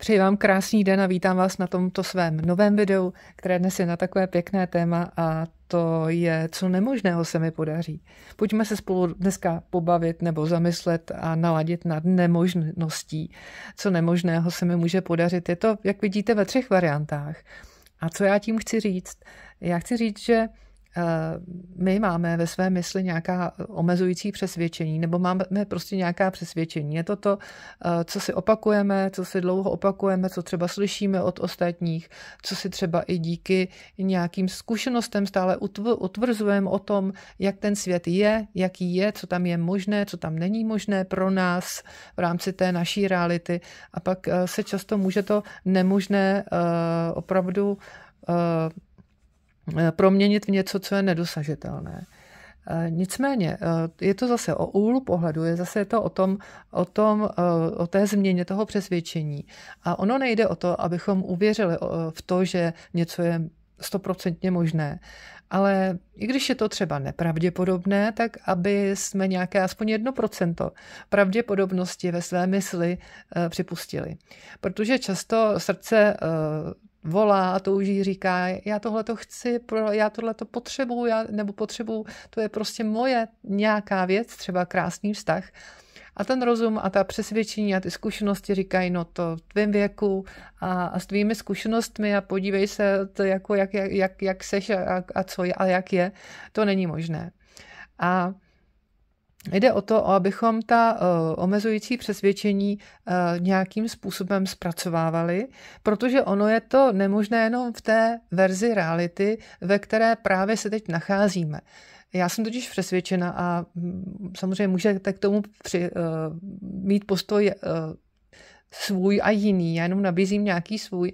Přeji vám krásný den a vítám vás na tomto svém novém videu, které dnes je na takové pěkné téma a to je, co nemožného se mi podaří. Pojďme se spolu dneska pobavit nebo zamyslet a naladit nad nemožností. Co nemožného se mi může podařit. Je to, jak vidíte, ve třech variantách. A co já tím chci říct? Já chci říct, že my máme ve své mysli nějaká omezující přesvědčení, nebo máme prostě nějaká přesvědčení. Je to to, eh, co si opakujeme, co si dlouho opakujeme, co třeba slyšíme od ostatních, co si třeba i díky nějakým zkušenostem stále utvrzujeme o tom, jak ten svět je, jaký je, co tam je možné, co tam není možné pro nás v rámci té naší reality. A pak eh, se často může to nemožné opravdu Eh, proměnit v něco, co je nedosažitelné. Eh, nicméně eh, je to zase o úhlu pohledu, je zase to o tom, o, tom, o té změně toho přesvědčení. A ono nejde o to, abychom uvěřili v to, že něco je stoprocentně možné. Ale i když je to třeba nepravděpodobné, tak aby jsme nějaké aspoň jedno procento pravděpodobnosti ve své mysli připustili. Protože často srdce volá a touží, říká, já tohle to chci, já tohle to potřebuju, já, nebo potřebuju, to je prostě moje nějaká věc, třeba krásný vztah. A ten rozum a ta přesvědčení a ty zkušenosti říkají, no to v tvém věku a, a s tvými zkušenostmi a podívej se, to jako jak, jak, jak, jak seš a, a co je a jak je, to není možné. A Jde o to, abychom ta uh, omezující přesvědčení uh, nějakým způsobem zpracovávali, protože ono je to nemožné jenom v té verzi reality, ve které právě se teď nacházíme. Já jsem totiž přesvědčena a mm, samozřejmě můžete k tomu při, uh, mít postoj svůj a jiný, já jenom nabízím nějaký svůj,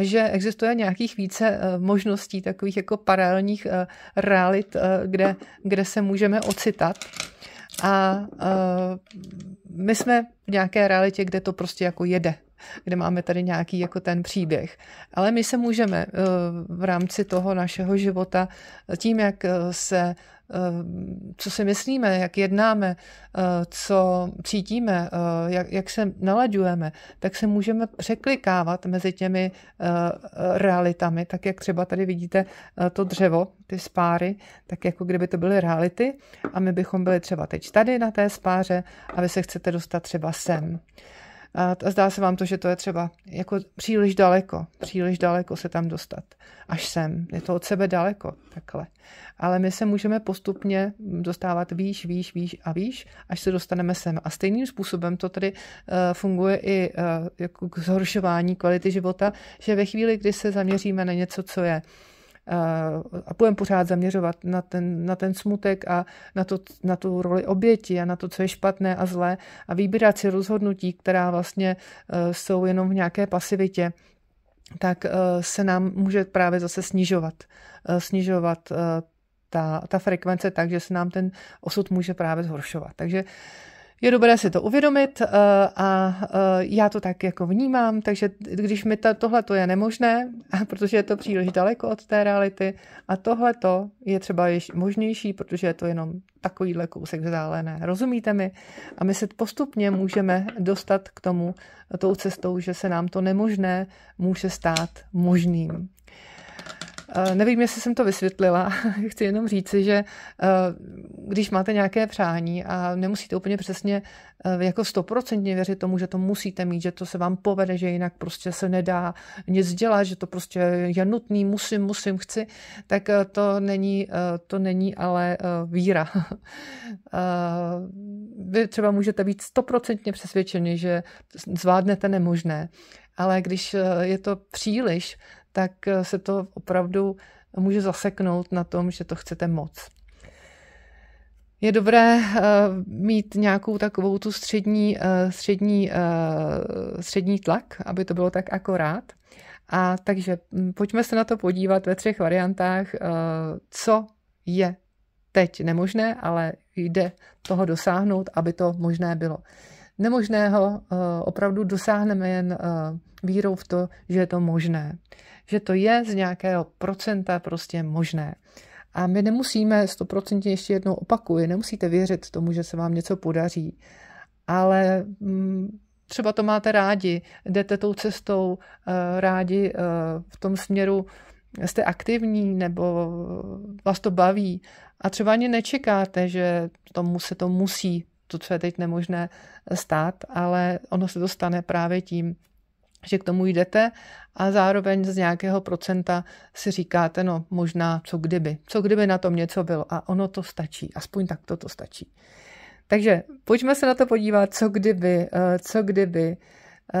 že existuje nějakých více možností, takových jako paralelních realit, kde, kde se můžeme ocitat. A uh, my jsme v nějaké realitě, kde to prostě jako jede, kde máme tady nějaký jako ten příběh. Ale my se můžeme uh, v rámci toho našeho života tím, jak se Eh, co si myslíme, jak jednáme, eh, co cítíme, eh, jak, jak se nalaďujeme, tak se můžeme překlikávat mezi těmi realitami, tak jak třeba tady vidíte to dřevo, ty spáry, tak jako kdyby to byly reality a my bychom byli třeba teď tady na té spáře a vy se chcete dostat třeba sem. A zdá se vám to, že to je třeba jako příliš daleko, příliš daleko se tam dostat. Až sem. Je to od sebe daleko, takhle. Ale my se můžeme postupně dostávat výš, výš, výš a výš, až se dostaneme sem. A stejným způsobem to tedy uh, funguje i uh, jako k zhoršování kvality života, že ve chvíli, kdy se zaměříme na něco, co je a budeme pořád zaměřovat na ten, na ten smutek a na, to, na tu roli oběti a na to, co je špatné a zlé a vybírat si rozhodnutí, která vlastně e, jsou jenom v nějaké pasivitě, tak e, se nám může právě zase snižovat. Snižovat ta, ta frekvence tak, že se nám ten osud může právě zhoršovat. Takže je dobré si to uvědomit uh, a uh, já to tak jako vnímám, takže když mi to, tohle to je nemožné, protože je to příliš daleko od té reality a tohle to je třeba ještě možnější, protože je to jenom takovýhle kousek vzdálené. Rozumíte mi? A my se postupně můžeme dostat k tomu tou cestou, že se nám to nemožné může stát možným. Eh, nevím, jestli jsem to vysvětlila. Chci jenom říci, že eh, když máte nějaké přání a nemusíte úplně přesně eh, jako stoprocentně věřit tomu, že to musíte mít, že to se vám povede, že jinak prostě se nedá nic dělat, že to prostě je nutný, musím, musím, chci, tak to není, to není ale víra. Vy třeba můžete být stoprocentně přesvědčeni, že zvládnete nemožné, ale když je to příliš, tak eh, se to opravdu může zaseknout na tom, že to chcete moc. Je dobré uh, mít nějakou takovou tu střední, uh, střední, střední tlak, aby to bylo tak akorát. A takže hm, pojďme se na to podívat ve třech variantách, co je teď nemožné, ale jde toho dosáhnout, aby to možné bylo. Nemožného opravdu dosáhneme jen vírou v to, že je to možné že to je z nějakého procenta prostě možné. A my nemusíme stoprocentně ještě jednou opakuji, nemusíte věřit tomu, že se vám něco podaří, ale mm, třeba to máte rádi, jdete tou cestou rádi v tom směru, jste aktivní nebo vás to baví a třeba ani nečekáte, že tomu se to musí, to, co je teď nemožné stát, ale ono se to stane právě tím, že k tomu jdete a zároveň z nějakého procenta si říkáte, no možná co kdyby, co kdyby na tom něco bylo a ono to stačí, aspoň tak to to stačí. Takže pojďme se na to podívat, co kdyby, eh, co kdyby, eh,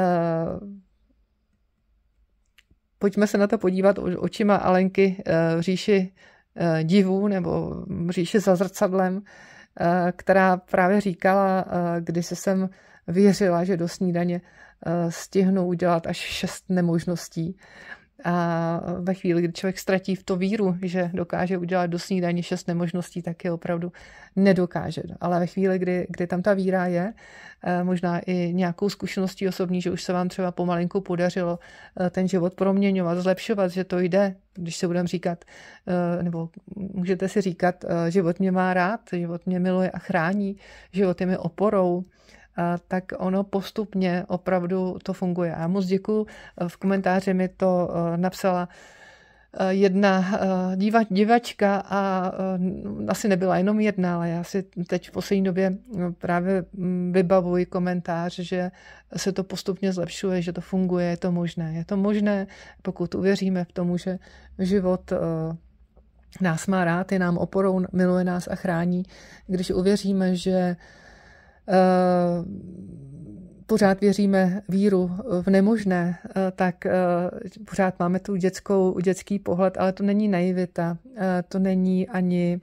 pojďme se na to podívat očima Alenky eh, v říši divů nebo v říši za zrcadlem, která právě říkala, když se jsem věřila, že do snídaně stihnu udělat až šest nemožností. A ve chvíli, kdy člověk ztratí v to víru, že dokáže udělat do snídaně šest nemožností, tak je opravdu nedokáže. Ale ve chvíli, kdy, kdy tam ta víra je, eh, možná i nějakou zkušeností osobní, že už se vám třeba pomalinku podařilo eh, ten život proměňovat, zlepšovat, že to jde, když se budeme říkat, nebo můžete si říkat, život mě má rád, život mě miluje a chrání, život je mi oporou, tak ono postupně opravdu to funguje. A moc děkuji. V komentáři mi to eh, napsala eh, jedna diva, divačka a asi nebyla jenom jedna, ale já si teď v poslední době právě mm, vybavuji komentář, že se to postupně zlepšuje, že to funguje, je to možné. Je to možné, pokud uvěříme v tomu, že život nás má rád, je nám oporou, miluje nás a chrání. Když uvěříme, že pořád věříme víru v nemožné, eh, tak eh, pořád máme tu dětskou, dětský pohled, ale to není naivita, to není ani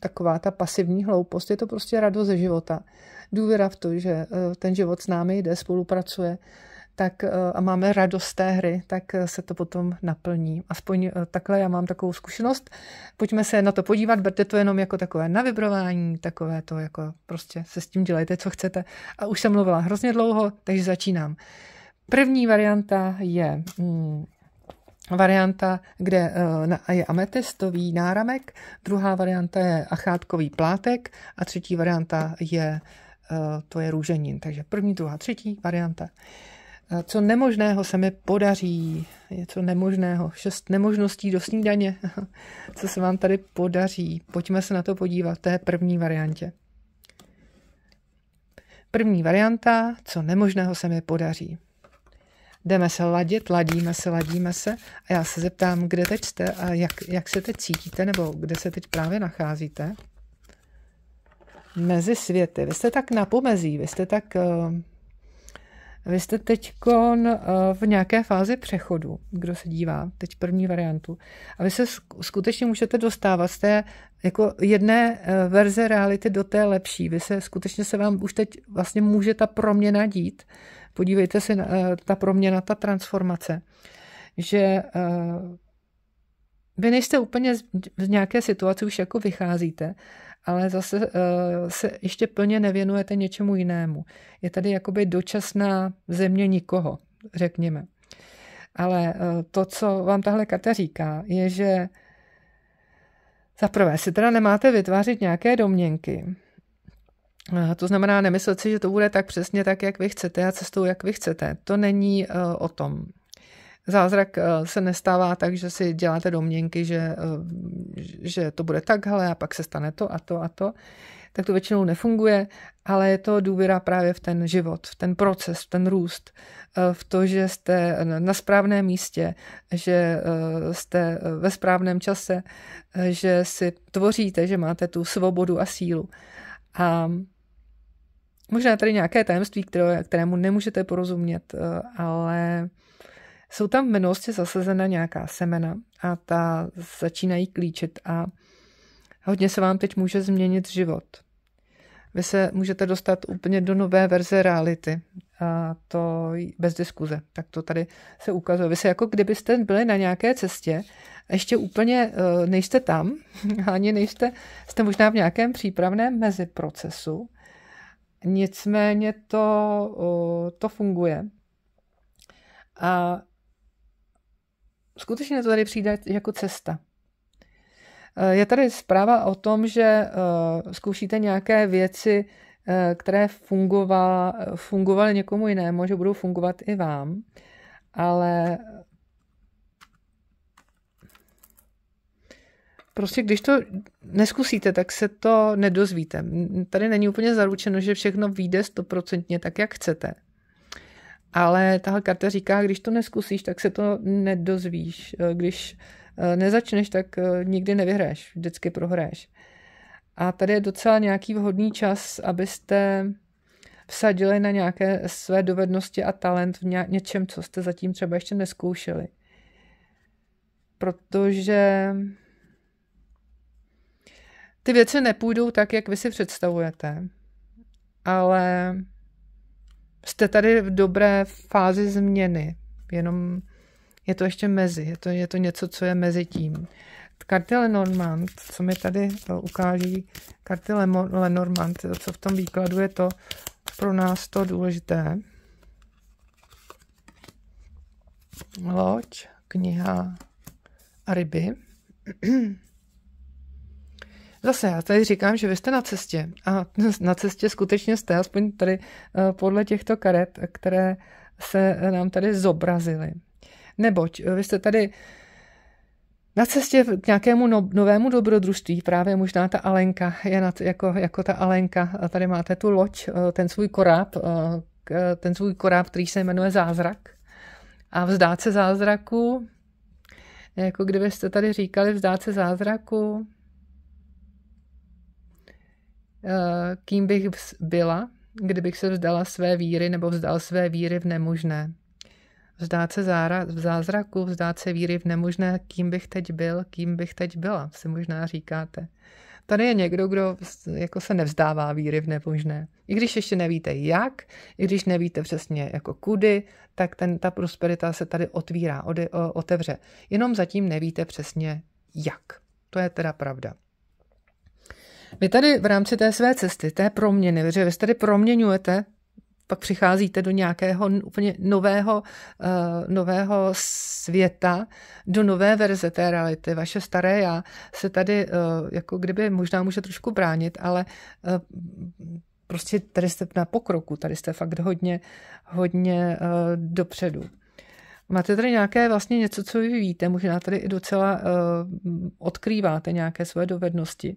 taková ta pasivní hloupost, je to prostě radost ze života. Důvěra v to, že ten život s námi jde, spolupracuje tak, eh, a máme radost té hry, tak eh, se to potom naplní. Aspoň eh, takhle já mám takovou zkušenost. Pojďme se na to podívat, berte to jenom jako takové navibrování, takové to jako prostě se s tím dělejte, co chcete. A už jsem mluvila hrozně dlouho, takže začínám. První varianta je hmm, varianta, kde je ametistový náramek, druhá varianta je achátkový plátek a třetí varianta je to je růženin. Takže první, druhá, třetí varianta. Co nemožného se mi podaří, něco nemožného, šest nemožností do snídaně, co se vám tady podaří. Pojďme se na to podívat, to je první variantě. První varianta, co nemožného se mi podaří. Jdeme se ladit, ladíme se, ladíme se a já se zeptám, kde teď jste a jak, jak se teď cítíte, nebo kde se teď právě nacházíte. Mezi světy. Vy jste tak na pomezí, vy jste tak uh, vy jste teď eh, v nějaké fázi přechodu, kdo se dívá, teď první variantu. A vy se skutečně můžete dostávat z té jako jedné eh, verze reality do té lepší. Vy se skutečně se vám už teď vlastně může ta proměna dít. Podívejte se na eh, ta proměna, ta transformace. Že vy nejste úplně z nějaké situace, už jako vycházíte, ale zase uh, se ještě plně nevěnujete něčemu jinému. Je tady jakoby dočasná země nikoho, řekněme. Ale uh, to, co vám tahle karta říká, je, že za prvé si teda nemáte vytvářet nějaké domněnky. Uh, to znamená nemyslet si, že to bude tak přesně tak, jak vy chcete a cestou, jak vy chcete. To není o tom. Zázrak eh, se nestává tak, že si děláte domněnky, že, eh, že to bude takhle a pak se stane to a to a to. Tak to většinou nefunguje, ale je to důvěra právě v ten život, v ten proces, v ten růst, eh, v to, že jste na správném místě, že jste ve správném čase, že si tvoříte, že máte tu svobodu a sílu. A možná tady nějaké tajemství, které, kterému nemůžete porozumět, ale jsou tam v minulosti zasazena nějaká semena a ta začínají klíčit a hodně se vám teď může změnit život. Vy se můžete dostat úplně do nové verze reality a to bez diskuze. Tak to tady se ukazuje. Vy se jako kdybyste byli na nějaké cestě a ještě úplně uh, nejste tam, ani nejste, jste možná v nějakém přípravném meziprocesu, nicméně to, uh, to funguje. A skutečně to tady přijde jako cesta. Eh, je tady zpráva o tom, že eh, zkoušíte nějaké věci které fungovaly někomu jinému, že budou fungovat i vám, ale Prostě když to neskusíte, tak se to nedozvíte. Tady není úplně zaručeno, že všechno vyjde stoprocentně tak, jak chcete. Ale tahle karta říká, když to neskusíš, tak se to nedozvíš. Když eh, nezačneš, tak eh, nikdy nevyhraješ, vždycky prohraješ. A tady je docela nějaký vhodný čas, abyste vsadili na nějaké své dovednosti a talent v něčem, co jste zatím třeba ještě neskoušeli. Protože ty věci nepůjdou tak, jak vy si představujete, ale jste tady v dobré fázi změny, jenom je to ještě mezi, je to, je to něco, co je mezi tím. Karty Lenormand, co mi tady ukáží karty Lenormand, co v tom výkladu je to pro nás to důležité. Loď, kniha a ryby. Zase já tady říkám, že vy jste na cestě a na cestě skutečně jste, aspoň tady eh, podle těchto karet, které se nám tady zobrazily. Neboť eh, vy jste tady na cestě k nějakému no, novému dobrodružství, právě možná ta Alenka je nad, jako, jako ta Alenka. Tady máte tu loď, eh, ten svůj koráb, ten svůj koráb, který se jmenuje Zázrak. A vzdát se zázraku, jako kdybyste tady říkali vzdát se zázraku, Eh, kým bych byla, kdybych se vzdala své víry nebo vzdal své víry v nemožné. Vzdát se zára, v zázraku, vzdát se víry v nemožné, kým bych teď byl, kým bych teď byla, si možná říkáte. Tady je někdo, kdo jako se nevzdává víry v nemožné. I když ještě nevíte jak, i když nevíte přesně jako kudy, tak ten, ta prosperita se tady otvírá, ode, otevře. Jenom zatím nevíte přesně jak. To je teda pravda. Vy tady v rámci té své cesty, té proměny, že vy se tady proměňujete, pak přicházíte do nějakého úplně nového, uh, nového světa, do nové verze té reality. Vaše staré já se tady uh, jako kdyby možná může trošku bránit, ale uh, prostě tady jste na pokroku, tady jste fakt hodně, hodně uh, dopředu. Máte tady nějaké vlastně něco, co vy víte, možná tady i docela uh, odkrýváte nějaké své dovednosti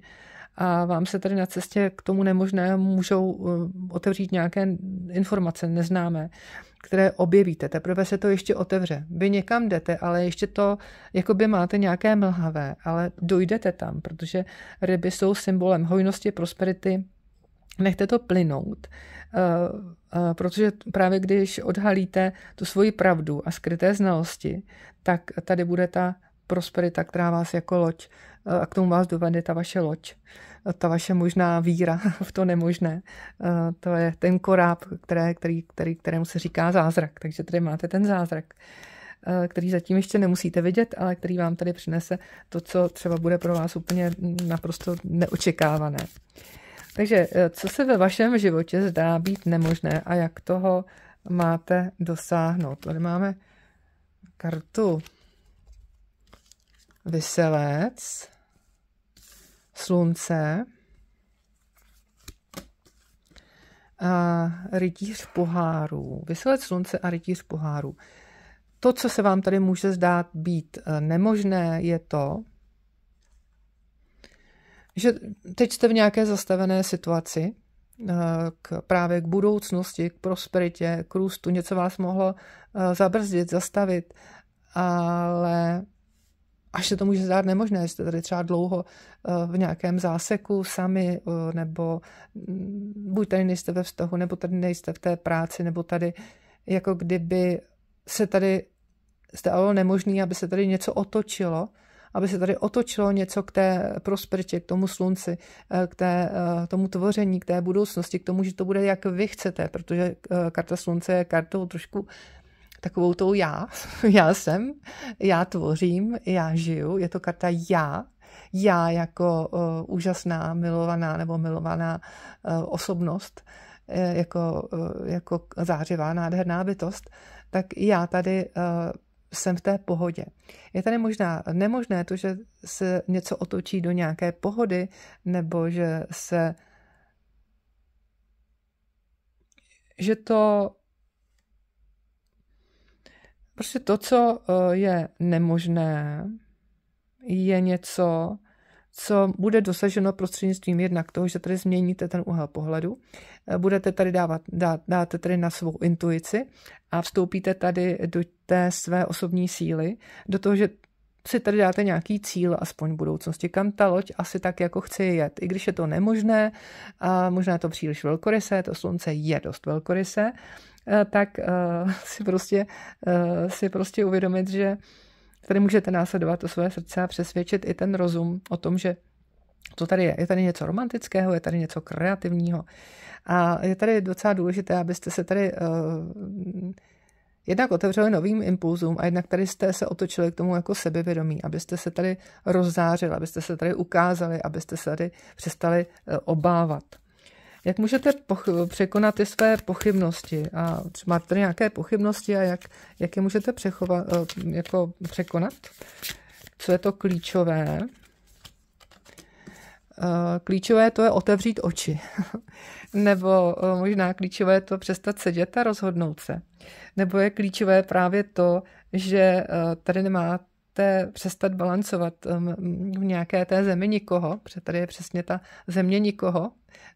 a vám se tady na cestě k tomu nemožné můžou eh, otevřít nějaké informace neznámé, které objevíte. Teprve se to ještě otevře. Vy někam jdete, ale ještě to jakoby máte nějaké mlhavé, ale dojdete tam, protože ryby jsou symbolem hojnosti, prosperity, nechte to plynout, eh, eh, protože právě když odhalíte tu svoji pravdu a skryté znalosti, tak tady bude ta prosperita, která vás jako loď, a k tomu vás dovede ta vaše loď ta vaše možná víra v to nemožné. Eh, to je ten koráb, které, který, který, kterému se říká zázrak. Takže tady máte ten zázrak, eh, který zatím ještě nemusíte vidět, ale který vám tady přinese to, co třeba bude pro vás úplně naprosto neočekávané. Takže eh, co se ve vašem životě zdá být nemožné a jak toho máte dosáhnout? Tady máme kartu Vyselec, slunce a rytíř pohárů. Vyselec slunce a rytíř pohárů. To, co se vám tady může zdát být eh, nemožné, je to, že teď jste v nějaké zastavené situaci, eh, k, právě k budoucnosti, k prosperitě, k růstu, něco vás mohlo eh, zabrzdit, zastavit, ale až se to může zdát nemožné, jste tady třeba dlouho eh, v nějakém záseku sami, eh, nebo mm, buď tady nejste ve vztahu, nebo tady nejste v té práci, nebo tady jako kdyby se tady stalo nemožné, aby se tady něco otočilo, aby se tady otočilo něco k té prosperitě, k tomu slunci, eh, k té, tomu tvoření, k té budoucnosti, k tomu, že to bude, jak vy chcete, protože karta slunce je kartou trošku takovou tou já. Já jsem, já tvořím, já žiju, je to karta já, já jako uh, úžasná, milovaná nebo milovaná uh, osobnost, uh, jako, uh, jako zářivá, nádherná bytost, tak já tady jsem v té pohodě. Je tady možná nemožné to, že se něco otočí do nějaké pohody, nebo že se že to prostě to, co je nemožné, je něco, co bude dosaženo prostřednictvím jednak toho, že tady změníte ten úhel pohledu, eh, budete tady dávat, dá, dáte tady na svou intuici a vstoupíte tady do té své osobní síly, do toho, že si tady dáte nějaký cíl, aspoň v budoucnosti, kam ta loď asi tak jako chce jet. I když je to nemožné a možná je to příliš velkorysé, to slunce je dost velkorysé, eh, tak uh, si prostě, uh, si prostě uvědomit, že Tady můžete následovat to své srdce a přesvědčit i ten rozum o tom, že to tady je. Je tady něco romantického, je tady něco kreativního. A je tady docela důležité, abyste se tady jednak otevřeli novým impulzům a jednak tady jste se otočili k tomu jako sebevědomí, abyste se tady rozzářili, abyste se tady ukázali, abyste se tady přestali obávat. Jak můžete poch- překonat ty své pochybnosti? A máte nějaké pochybnosti a jak, jak je můžete přechovat, eh, jako překonat? Co je to klíčové? Eh, klíčové to je otevřít oči. Nebo eh, možná klíčové je to přestat sedět a rozhodnout se. Nebo je klíčové právě to, že tady nemá chcete přestat balancovat v nějaké té zemi nikoho, protože tady je přesně ta země nikoho,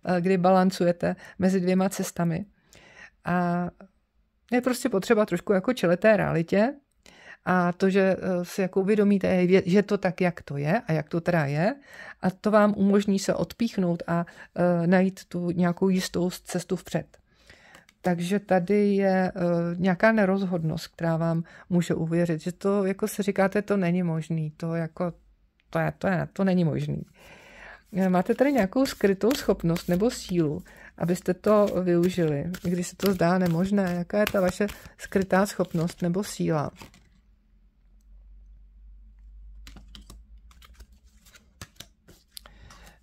eh, kdy balancujete mezi dvěma cestami. A je prostě potřeba trošku jako čelit té realitě a to, že eh, si jako uvědomíte, že to tak, jak to je a jak to teda je a to vám umožní se odpíchnout a uh, najít tu nějakou jistou cestu vpřed. Takže tady je uh, nějaká nerozhodnost, která vám může uvěřit, že to, jako se říkáte, to není možný, to jako, to je, to je, to není možný. Eh, máte tady nějakou skrytou schopnost nebo sílu, abyste to využili, když se to zdá nemožné. Jaká je ta vaše skrytá schopnost nebo síla?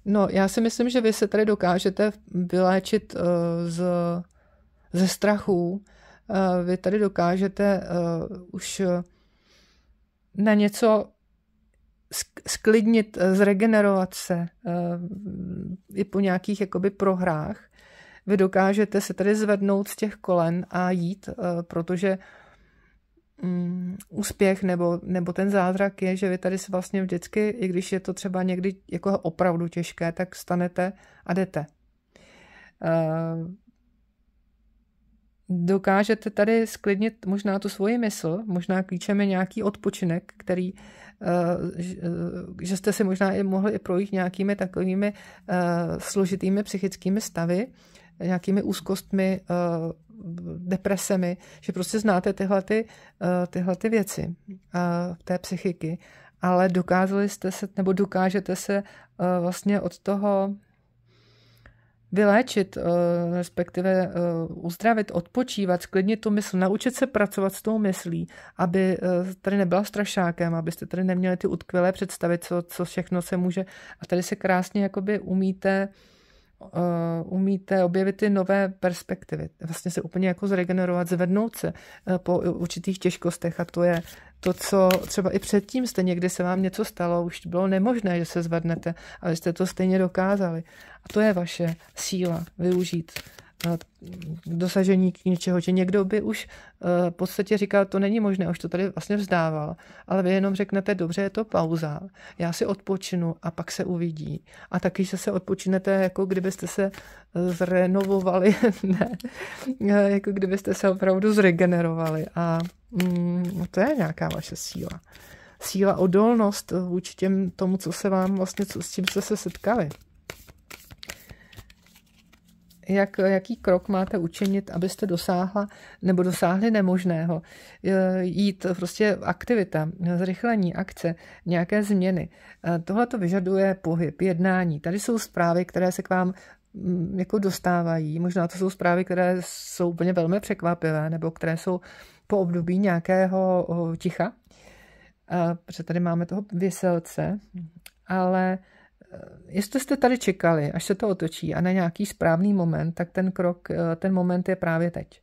No, já si myslím, že vy se tady dokážete vyléčit uh, z ze strachu, eh, vy tady dokážete uh, už eh, na něco sklidnit, zregenerovat se i po nějakých jakoby prohrách. Vy dokážete se tady zvednout z těch kolen a jít, protože um, úspěch nebo, nebo ten zázrak je, že vy tady se vlastně vždycky, i když je to třeba někdy jako opravdu těžké, tak stanete a jdete. Dokážete tady sklidnit možná tu svoji mysl, možná klíčem je nějaký odpočinek, který eh, že jste si možná i mohli i projít nějakými takovými eh, složitými psychickými stavy, nějakými úzkostmi, eh, depresemi, že prostě znáte tyhle, ty, tyhle ty věci v té psychiky, ale dokázali jste se, nebo dokážete se vlastně od toho vyléčit, eh, respektive eh, uzdravit, odpočívat, sklidnit tu mysl, naučit se pracovat s tou myslí, aby eh, tady nebyla strašákem, abyste tady neměli ty utkvělé představy, co, co všechno se může. A tady se krásně jakoby umíte umíte objevit ty nové perspektivy. Vlastně se úplně jako zregenerovat, zvednout se po určitých těžkostech a to je to, co třeba i předtím jste někdy se vám něco stalo, už bylo nemožné, že se zvednete, ale jste to stejně dokázali. A to je vaše síla využít eh, dosažení k něčeho, že někdo by už eh, v podstatě říkal, to není možné, už to tady vlastně vzdával, ale vy jenom řeknete, dobře, je to pauza, já si odpočinu a pak se uvidí. A taky se se odpočinete, jako kdybyste se eh, zrenovovali, ne, jako kdybyste se opravdu zregenerovali a mm, to je nějaká vaše síla. Síla, odolnost vůči těm, tomu, co se vám vlastně, co, s tím jste se setkali jak, jaký krok máte učinit, abyste dosáhla nebo dosáhli nemožného. Jít prostě aktivita, zrychlení akce, nějaké změny. Tohle to vyžaduje pohyb, jednání. Tady jsou zprávy, které se k vám mm, jako dostávají. Možná to jsou zprávy, které jsou úplně velmi překvapivé, nebo které jsou po období nějakého ticha. Protože tady máme toho věselce, ale jestli jste tady čekali, až se to otočí a na nějaký správný moment, tak ten krok, eh, ten moment je právě teď.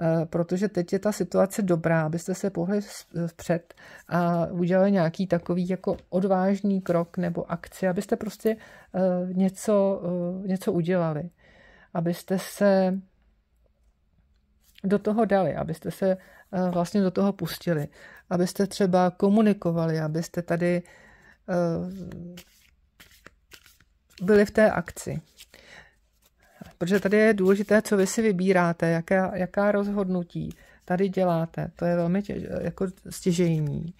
Eh, protože teď je ta situace dobrá, abyste se pohli vpřed a udělali nějaký takový jako odvážný krok nebo akci, abyste prostě něco, něco udělali. Abyste se do toho dali, abyste se vlastně do toho pustili, abyste třeba komunikovali, abyste tady byli v té akci. Protože tady je důležité, co vy si vybíráte, jaká, jaká rozhodnutí tady děláte. To je velmi těž, jako stěžejní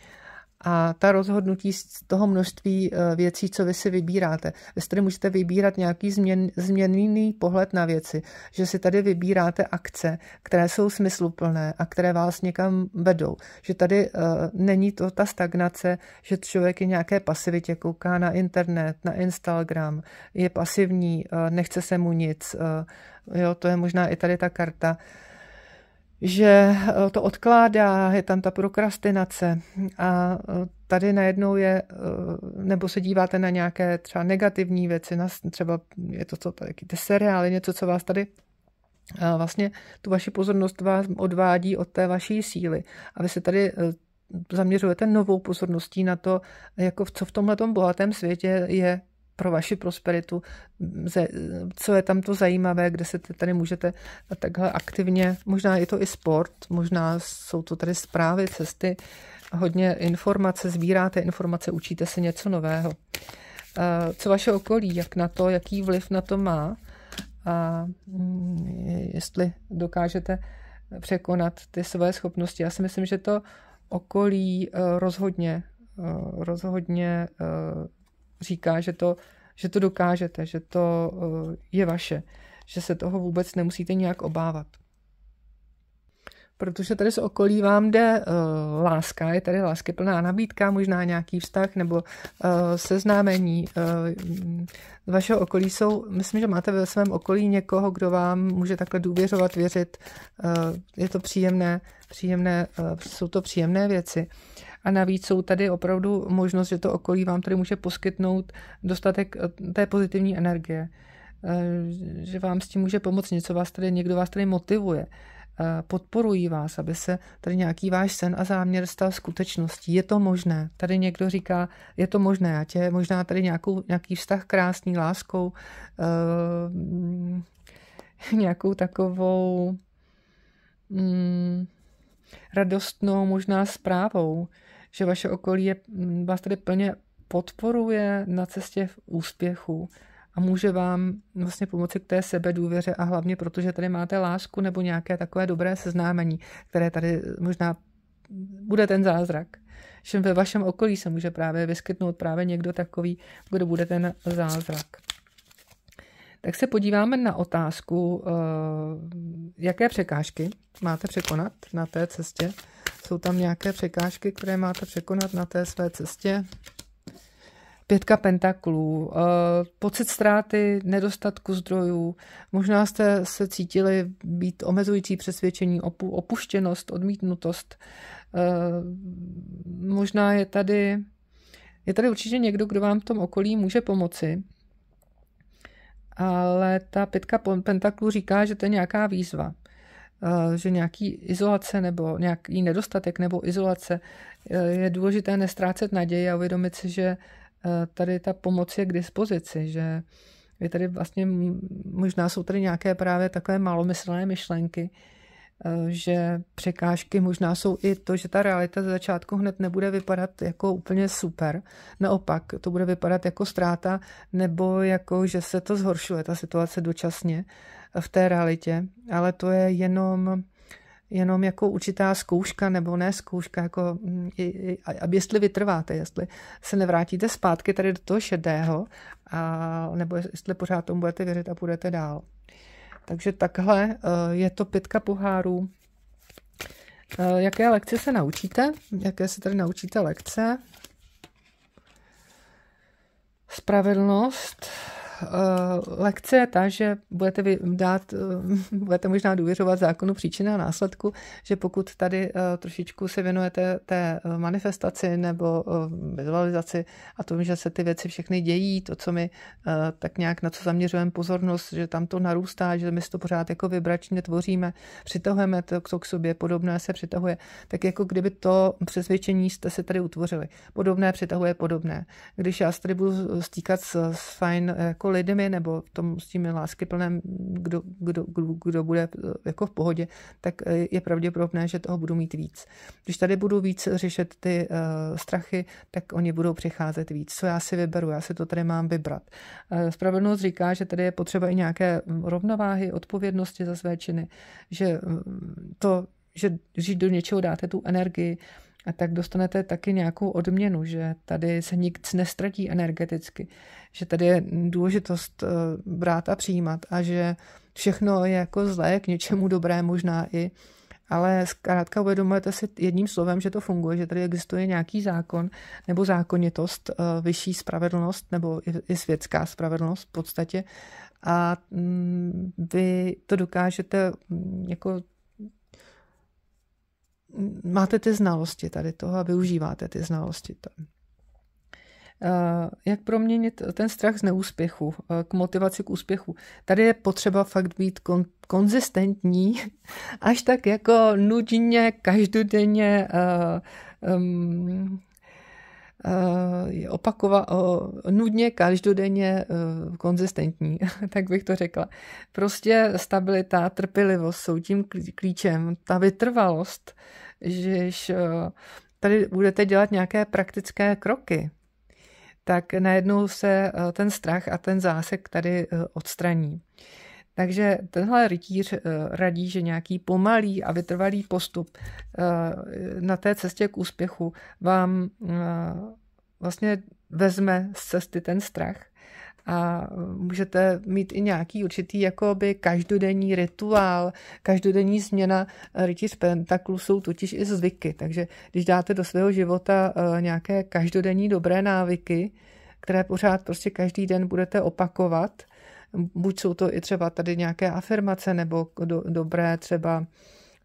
a ta rozhodnutí z toho množství eh, věcí, co vy si vybíráte. Vy si tady můžete vybírat nějaký změn, změnný pohled na věci, že si tady vybíráte akce, které jsou smysluplné a které vás někam vedou. Že tady uh, není to ta stagnace, že člověk je nějaké pasivitě, kouká na internet, na Instagram, je pasivní, uh, nechce se mu nic. Uh, jo, to je možná i tady ta karta že eh, to odkládá, je tam ta prokrastinace a eh, tady najednou je, eh, nebo se díváte na nějaké třeba negativní věci, na, třeba je to co, taky ty seriály, něco, co vás tady vlastně tu vaši pozornost vás odvádí od té vaší síly. A vy se tady zaměřujete novou pozorností na to, jako co v tomhle bohatém světě je pro vaši prosperitu, co je tam to zajímavé, kde se tady můžete takhle aktivně, možná je to i sport, možná jsou to tady zprávy, cesty, hodně informace, sbíráte informace, učíte se něco nového. Co vaše okolí, jak na to, jaký vliv na to má a mm, jestli dokážete překonat ty své schopnosti. Já si myslím, že to okolí eh, rozhodně, eh, rozhodně eh, říká, že to, že to dokážete, že to eh, je vaše, že se toho vůbec nemusíte nějak obávat. Protože tady z okolí vám jde uh, láska, je tady plná nabídka, možná nějaký vztah nebo uh, seznámení. Uh, vašeho okolí jsou, myslím, že máte ve svém okolí někoho, kdo vám může takhle důvěřovat, věřit. Uh, je to příjemné, příjemné uh, jsou to příjemné věci. A navíc jsou tady opravdu možnost, že to okolí vám tady může poskytnout dostatek eh, té pozitivní energie, eh, že vám s tím může pomoct něco, vás tady, někdo vás tady motivuje, eh, podporují vás, aby se tady nějaký váš sen a záměr stal skutečností. Je to možné. Tady někdo říká, je to možné, já tě možná tady nějakou, nějaký vztah krásný, láskou, nějakou takovou mm, radostnou možná zprávou, že vaše okolí je, mm, vás tady plně podporuje na cestě v úspěchu a může vám vlastně pomoci k té sebedůvěře a hlavně protože tady máte lásku nebo nějaké takové dobré seznámení, které tady možná bude ten zázrak. Že ve vašem okolí se může právě vyskytnout právě někdo takový, kdo bude ten zázrak. Tak se podíváme na otázku, eh, jaké překážky máte překonat na té cestě jsou tam nějaké překážky, které máte překonat na té své cestě. Pětka pentaklů, eh, pocit ztráty, nedostatku zdrojů, možná jste se cítili být omezující přesvědčení, opuštěnost, odmítnutost. Eh, možná je tady, je tady určitě někdo, kdo vám v tom okolí může pomoci, ale ta pětka pentaklů říká, že to je nějaká výzva. Eh, že nějaký izolace nebo nějaký nedostatek nebo izolace eh, je důležité nestrácet naději a uvědomit si, že eh, tady ta pomoc je k dispozici, že je tady vlastně, možná jsou tady nějaké právě takové malomyslné myšlenky, že překážky možná jsou i to, že ta realita ze začátku hned nebude vypadat jako úplně super. Naopak, to bude vypadat jako ztráta nebo jako, že se to zhoršuje, ta situace dočasně v té realitě, ale to je jenom jenom jako určitá zkouška nebo ne zkouška, jako mm, aby jestli vytrváte, jestli se nevrátíte zpátky tady do toho šedého, a, nebo jestli pořád tomu budete věřit a půjdete dál. Takže takhle eh, je to pětka pohárů. Eh, jaké lekce se naučíte? Jaké se tady naučíte lekce? Spravedlnost, lekce je ta, že budete dát, eh, budete možná důvěřovat zákonu příčiny a následku, že pokud tady eh, trošičku se věnujete té manifestaci nebo vizualizaci a tomu, že se ty věci všechny dějí, to, co my tak nějak na co zaměřujeme pozornost, že tam to narůstá, že my si to pořád jako vybračně tvoříme, přitahujeme to k sobě, podobné se přitahuje, tak jako kdyby to přesvědčení jste se tady utvořili. Podobné přitahuje podobné. Když já se tady budu stýkat s, s fajn jako jako lidmi nebo v tom s tím láskyplném, kdo, kdo, kdo, kdo bude jako v pohodě, tak je pravděpodobné, že toho budu mít víc. Když tady budu víc řešit ty uh, strachy, tak oni budou přicházet víc. Co já si vyberu? Já si to tady mám vybrat. Uh, spravedlnost říká, že tady je potřeba i nějaké rovnováhy, odpovědnosti za své činy, že to, že když do něčeho dáte tu energii, a tak dostanete taky nějakou odměnu, že tady se nic nestratí energeticky, že tady je důležitost eh, brát a přijímat a že všechno je jako zlé, k něčemu dobré možná i, ale zkrátka uvědomujete si jedním slovem, že to funguje, že tady existuje nějaký zákon nebo zákonitost, eh, vyšší spravedlnost nebo i světská spravedlnost v podstatě. A mm, vy to dokážete mm, jako máte ty znalosti tady toho a využíváte ty znalosti. Jak proměnit ten strach z neúspěchu k motivaci k úspěchu? Tady je potřeba fakt být kon- konzistentní, až tak jako nudně, každodenně uh, um, uh, opakovat, uh, nudně, každodenně uh, konzistentní, tak bych to řekla. Prostě stabilita, trpělivost jsou tím klíčem. Ta vytrvalost, že tady budete dělat nějaké praktické kroky, tak najednou se eh, ten strach a ten zásek tady eh, odstraní. Takže tenhle rytíř eh, radí, že nějaký pomalý a vytrvalý postup na té cestě k úspěchu vám vlastně vezme z cesty ten strach a můžete mít i nějaký určitý jakoby každodenní rituál, každodenní změna rytíř pentaklu jsou totiž i zvyky, takže když dáte do svého života eh, nějaké každodenní dobré návyky, které pořád prostě každý den budete opakovat, buď jsou to i třeba tady nějaké afirmace nebo do, dobré třeba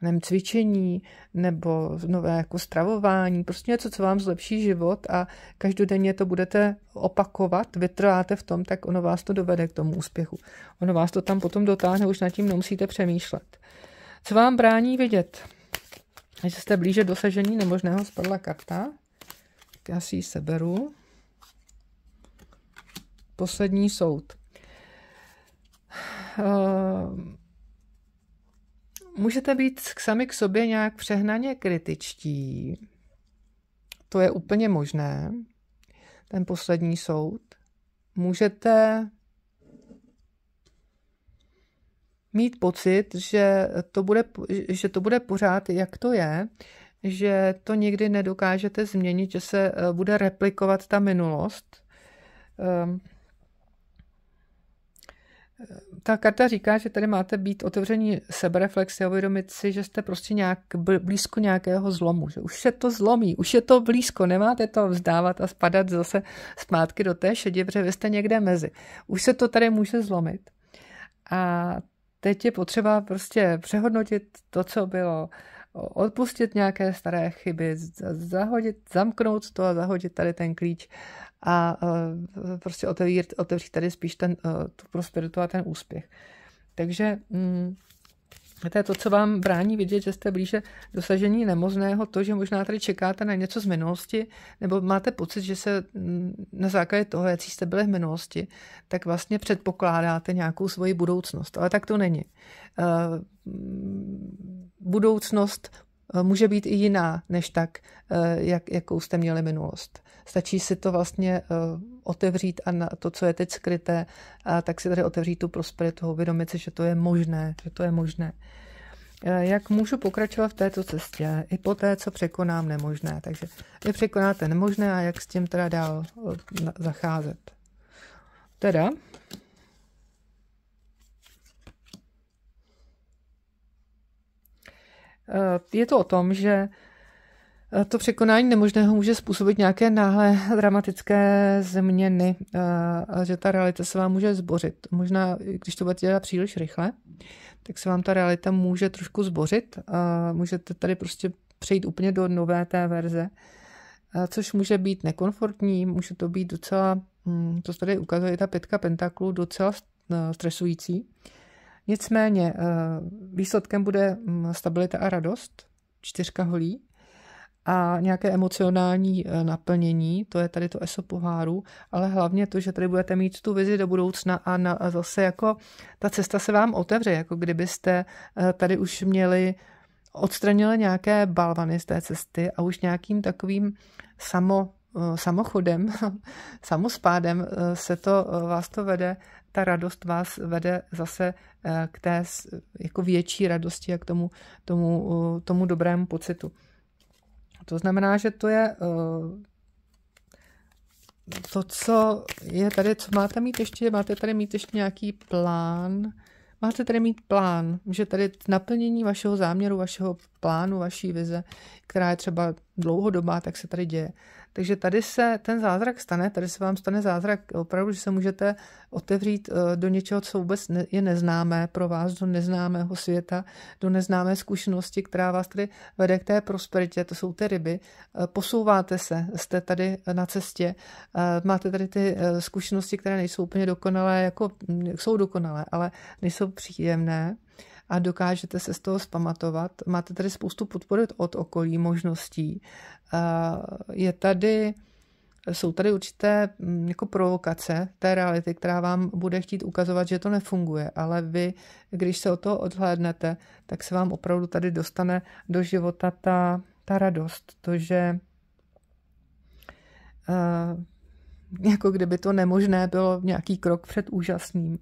nevím, cvičení nebo nové jako stravování, prostě něco, co vám zlepší život a každodenně to budete opakovat, vytrváte v tom, tak ono vás to dovede k tomu úspěchu. Ono vás to tam potom dotáhne, už nad tím nemusíte přemýšlet. Co vám brání vidět? Když jste blíže dosažení nemožného, spadla karta. Já si ji seberu. Poslední soud. Uh, Můžete být sami k sobě nějak přehnaně kritičtí. To je úplně možné. Ten poslední soud. Můžete mít pocit, že to bude, že to bude pořád, jak to je, že to nikdy nedokážete změnit, že se eh, bude replikovat ta minulost. Um, ta karta říká, že tady máte být otevření sebereflexy a uvědomit si, že jste prostě nějak blízko nějakého zlomu, že už se to zlomí, už je to blízko, nemáte to vzdávat a spadat zase zpátky do té šedě, protože vy jste někde mezi. Už se to tady může zlomit. A teď je potřeba prostě přehodnotit to, co bylo, odpustit nějaké staré chyby, zahodit, zamknout to a zahodit tady ten klíč a prostě otevřít, otevřít tady spíš ten, uh, tu prosperitu a ten úspěch. Takže um, to je to, co vám brání vidět, že jste blíže dosažení nemožného, to, že možná tady čekáte na něco z minulosti, nebo máte pocit, že se mm, na základě toho, jak jste byli v minulosti, tak vlastně předpokládáte nějakou svoji budoucnost. Ale tak to není. Budoucnost může být i jiná, než tak, jak, jakou jste měli minulost. Stačí si to vlastně eh, otevřít a na to, co je teď skryté, a tak si tady otevřít tu prosperitu, uvědomit si, že to je možné, že to je možné. Eh, jak můžu pokračovat v této cestě i po té, co překonám nemožné. Takže vy překonáte nemožné a jak s tím teda dál eh, zacházet. Teda, je to o tom, že to překonání nemožného může způsobit nějaké náhle dramatické změny, a že ta realita se vám může zbořit. Možná, když to budete dělat příliš rychle, tak se vám ta realita může trošku zbořit a můžete tady prostě přejít úplně do nové té verze, což může být nekomfortní, může to být docela, hm, to tady ukazuje ta pětka pentaklu, docela stresující. Nicméně výsledkem bude hm, stabilita a radost, čtyřka holí, a nějaké emocionální eh, naplnění, to je tady to ESO poháru, ale hlavně to, že tady budete mít tu vizi do budoucna a, na, a zase jako ta cesta se vám otevře, jako kdybyste eh, tady už měli odstranili nějaké balvany z té cesty a už nějakým takovým samo, eh, samochodem, samospádem se to, vás to vede, ta radost vás vede zase k té jako větší radosti a k tomu, tomu, tomu dobrému pocitu. To znamená, že to je eh, to, co je tady, co máte mít ještě, máte tady mít ještě nějaký plán, máte tady mít plán, že tady naplnění vašeho záměru, vašeho plánu, vaší vize, která je třeba dlouhodobá, tak se tady děje. Takže tady se ten zázrak stane, tady se vám stane zázrak opravdu, že se můžete otevřít eh, do něčeho, co vůbec je neznámé pro vás, do neznámého světa, do neznámé zkušenosti, která vás tady vede k té prosperitě, to jsou ty ryby. Eh, posouváte se, jste tady na cestě, eh, máte tady ty zkušenosti, které nejsou úplně dokonalé, jako hm, jsou dokonalé, ale nejsou příjemné a dokážete se z toho spamatovat. Máte tady spoustu podpory od okolí, možností. Je tady, jsou tady určité mm, jako provokace té reality, která vám bude chtít ukazovat, že to nefunguje, ale vy, když se o to odhlédnete, tak se vám opravdu tady dostane do života ta, ta radost, to, že jako kdyby to nemožné bylo nějaký krok před úžasným.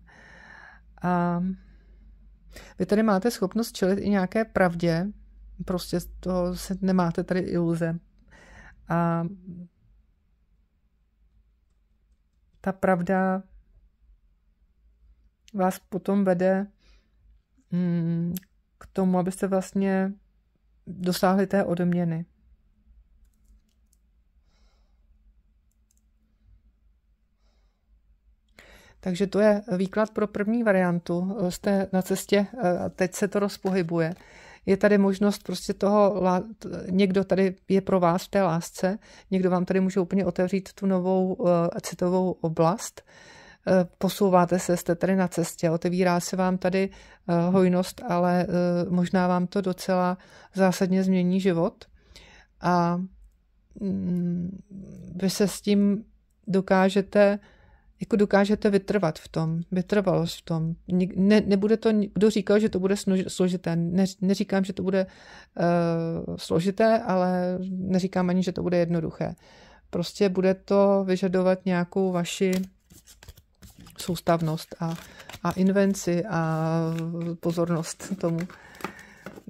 A vy tady máte schopnost čelit i nějaké pravdě, prostě to se nemáte tady iluze. A ta pravda vás potom vede mm, k tomu, abyste vlastně dosáhli té odměny. Takže to je výklad pro první variantu. Jste na cestě a teď se to rozpohybuje. Je tady možnost prostě toho, někdo tady je pro vás v té lásce, někdo vám tady může úplně otevřít tu novou uh, citovou oblast. Uh, posouváte se, jste tady na cestě, otevírá se vám tady hojnost, ale možná vám to docela zásadně změní život. A mm, vy se s tím dokážete jako dokážete vytrvat v tom, vytrvalost v tom. Ne, nebude to, kdo říkal, že to bude složité. Ne, neříkám, že to bude uh, složité, ale neříkám ani, že to bude jednoduché. Prostě bude to vyžadovat nějakou vaši soustavnost a, a invenci a pozornost tomu,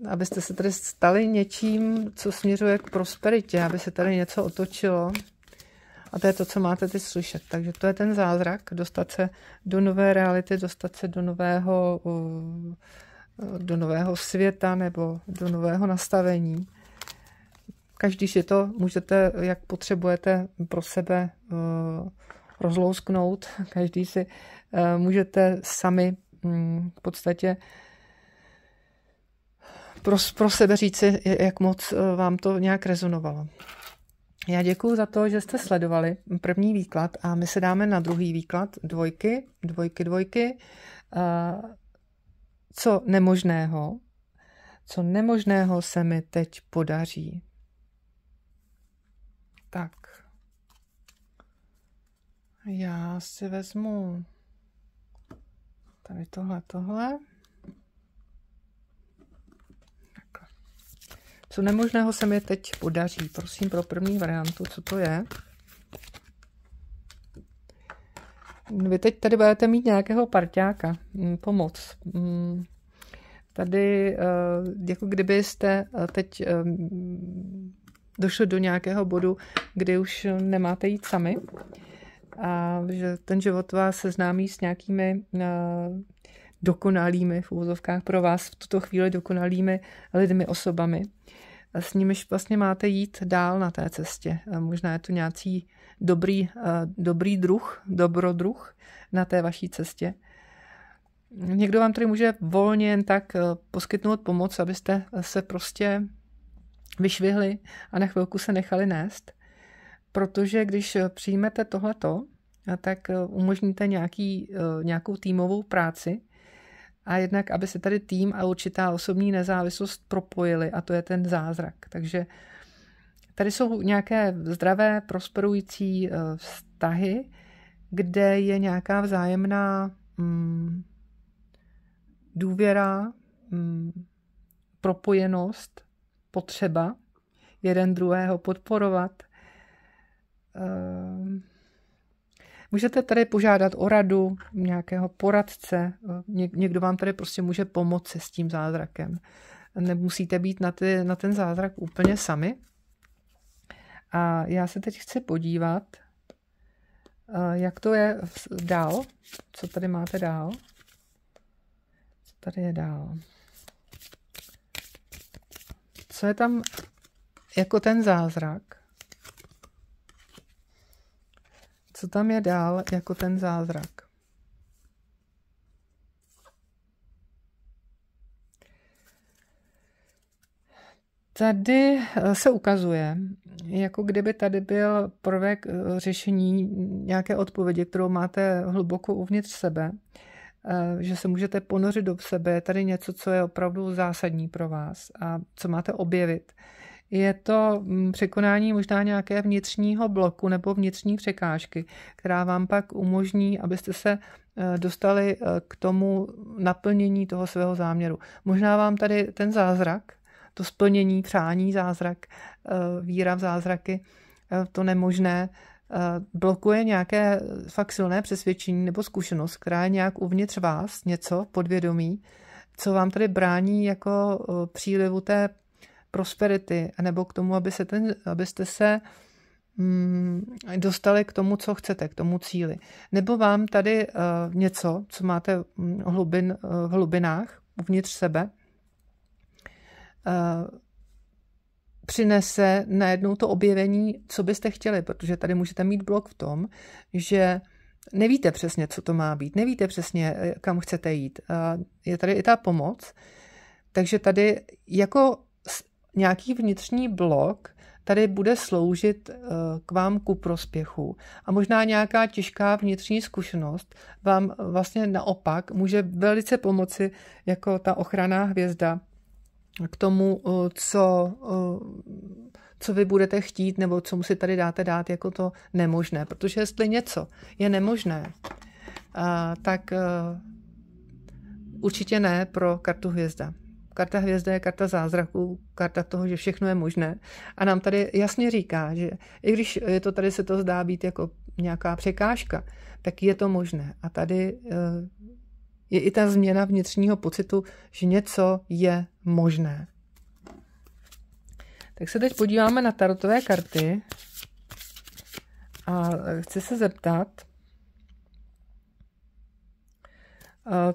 abyste se tady stali něčím, co směřuje k prosperitě, aby se tady něco otočilo, a to je to, co máte teď slyšet. Takže to je ten zázrak, dostat se do nové reality, dostat se do nového, do nového světa nebo do nového nastavení. Každý si to můžete, jak potřebujete pro sebe rozlousknout. Každý si můžete sami mm, v podstatě pro, pro sebe říci, jak moc vám to nějak rezonovalo. Já děkuji za to, že jste sledovali první výklad a my se dáme na druhý výklad dvojky, dvojky, dvojky. Co nemožného, co nemožného se mi teď podaří. Tak. Já si vezmu tady tohle, tohle. Co nemožného se mi teď podaří? Prosím pro první variantu, co to je? Vy teď tady budete mít nějakého parťáka, mm, pomoc. Mm, tady, eh, jako kdybyste eh, teď eh, došli do nějakého bodu, kdy už nemáte jít sami a že ten život vás seznámí s nějakými dokonalými, v úvozovkách pro vás v tuto chvíli dokonalými lidmi, osobami s nimiž vlastně máte jít dál na té cestě. Možná je to nějaký dobrý, dobrý druh, dobrodruh na té vaší cestě. Někdo vám tady může volně jen tak e, poskytnout pomoc, abyste se prostě vyšvihli a na chvilku se nechali nést. Protože když přijmete tohleto, tak umožníte nějaký, nějakou týmovou práci, a jednak, aby se tady tým a určitá osobní nezávislost propojili a to je ten zázrak. Takže tady jsou nějaké zdravé, prosperující vztahy, kde je nějaká vzájemná mm, důvěra, mm, propojenost, potřeba jeden druhého podporovat. Ehm, můžete tady požádat o radu nějakého poradce, někdo vám tady prostě může pomoci s tím zázrakem. Nemusíte být na, ty, na ten zázrak úplně sami. A já se teď chci podívat, jak to je dál, co tady máte dál. Co tady je dál? Co je tam jako ten zázrak? Co tam je dál jako ten zázrak? Tady eh, se ukazuje, jako kdyby tady byl prvek eh, řešení nějaké odpovědi, kterou máte hluboko uvnitř sebe, eh, že se můžete ponořit do sebe. Je tady něco, co je opravdu zásadní pro vás a co máte objevit. Je to mm, překonání možná nějaké vnitřního bloku nebo vnitřní překážky, která vám pak umožní, abyste se dostali k tomu naplnění toho svého záměru. Možná vám tady ten zázrak, to splnění, přání, zázrak, eh, víra v zázraky, eh, to nemožné, eh, blokuje nějaké fakt silné přesvědčení nebo zkušenost, která je nějak uvnitř vás, něco podvědomí, co vám tady brání jako přílivu té prosperity, nebo k tomu, aby se ten, abyste se mm, dostali k tomu, co chcete, k tomu cíli. Nebo vám tady uh, něco, co máte mm, hlubin, uh, v hlubinách, uvnitř sebe, Eh, přinese najednou to objevení, co byste chtěli, protože tady můžete mít blok v tom, že nevíte přesně, co to má být, nevíte přesně, kam chcete jít. Je tady i ta pomoc, takže tady jako nějaký vnitřní blok tady bude sloužit eh, k vám ku prospěchu. A možná nějaká těžká vnitřní zkušenost vám vlastně naopak může velice pomoci jako ta ochranná hvězda k tomu, eh, co, eh, co vy budete chtít, nebo co mu si tady dáte dát jako to nemožné. Protože jestli něco je nemožné, tak určitě ne pro kartu hvězda. Karta hvězda je karta zázraku, karta toho, že všechno je možné. A nám tady jasně říká, že i když je to tady se to zdá být jako nějaká překážka, tak je to možné. A tady je i ta změna vnitřního pocitu, že něco je možné. Tak se teď podíváme na tarotové karty a chci se zeptat,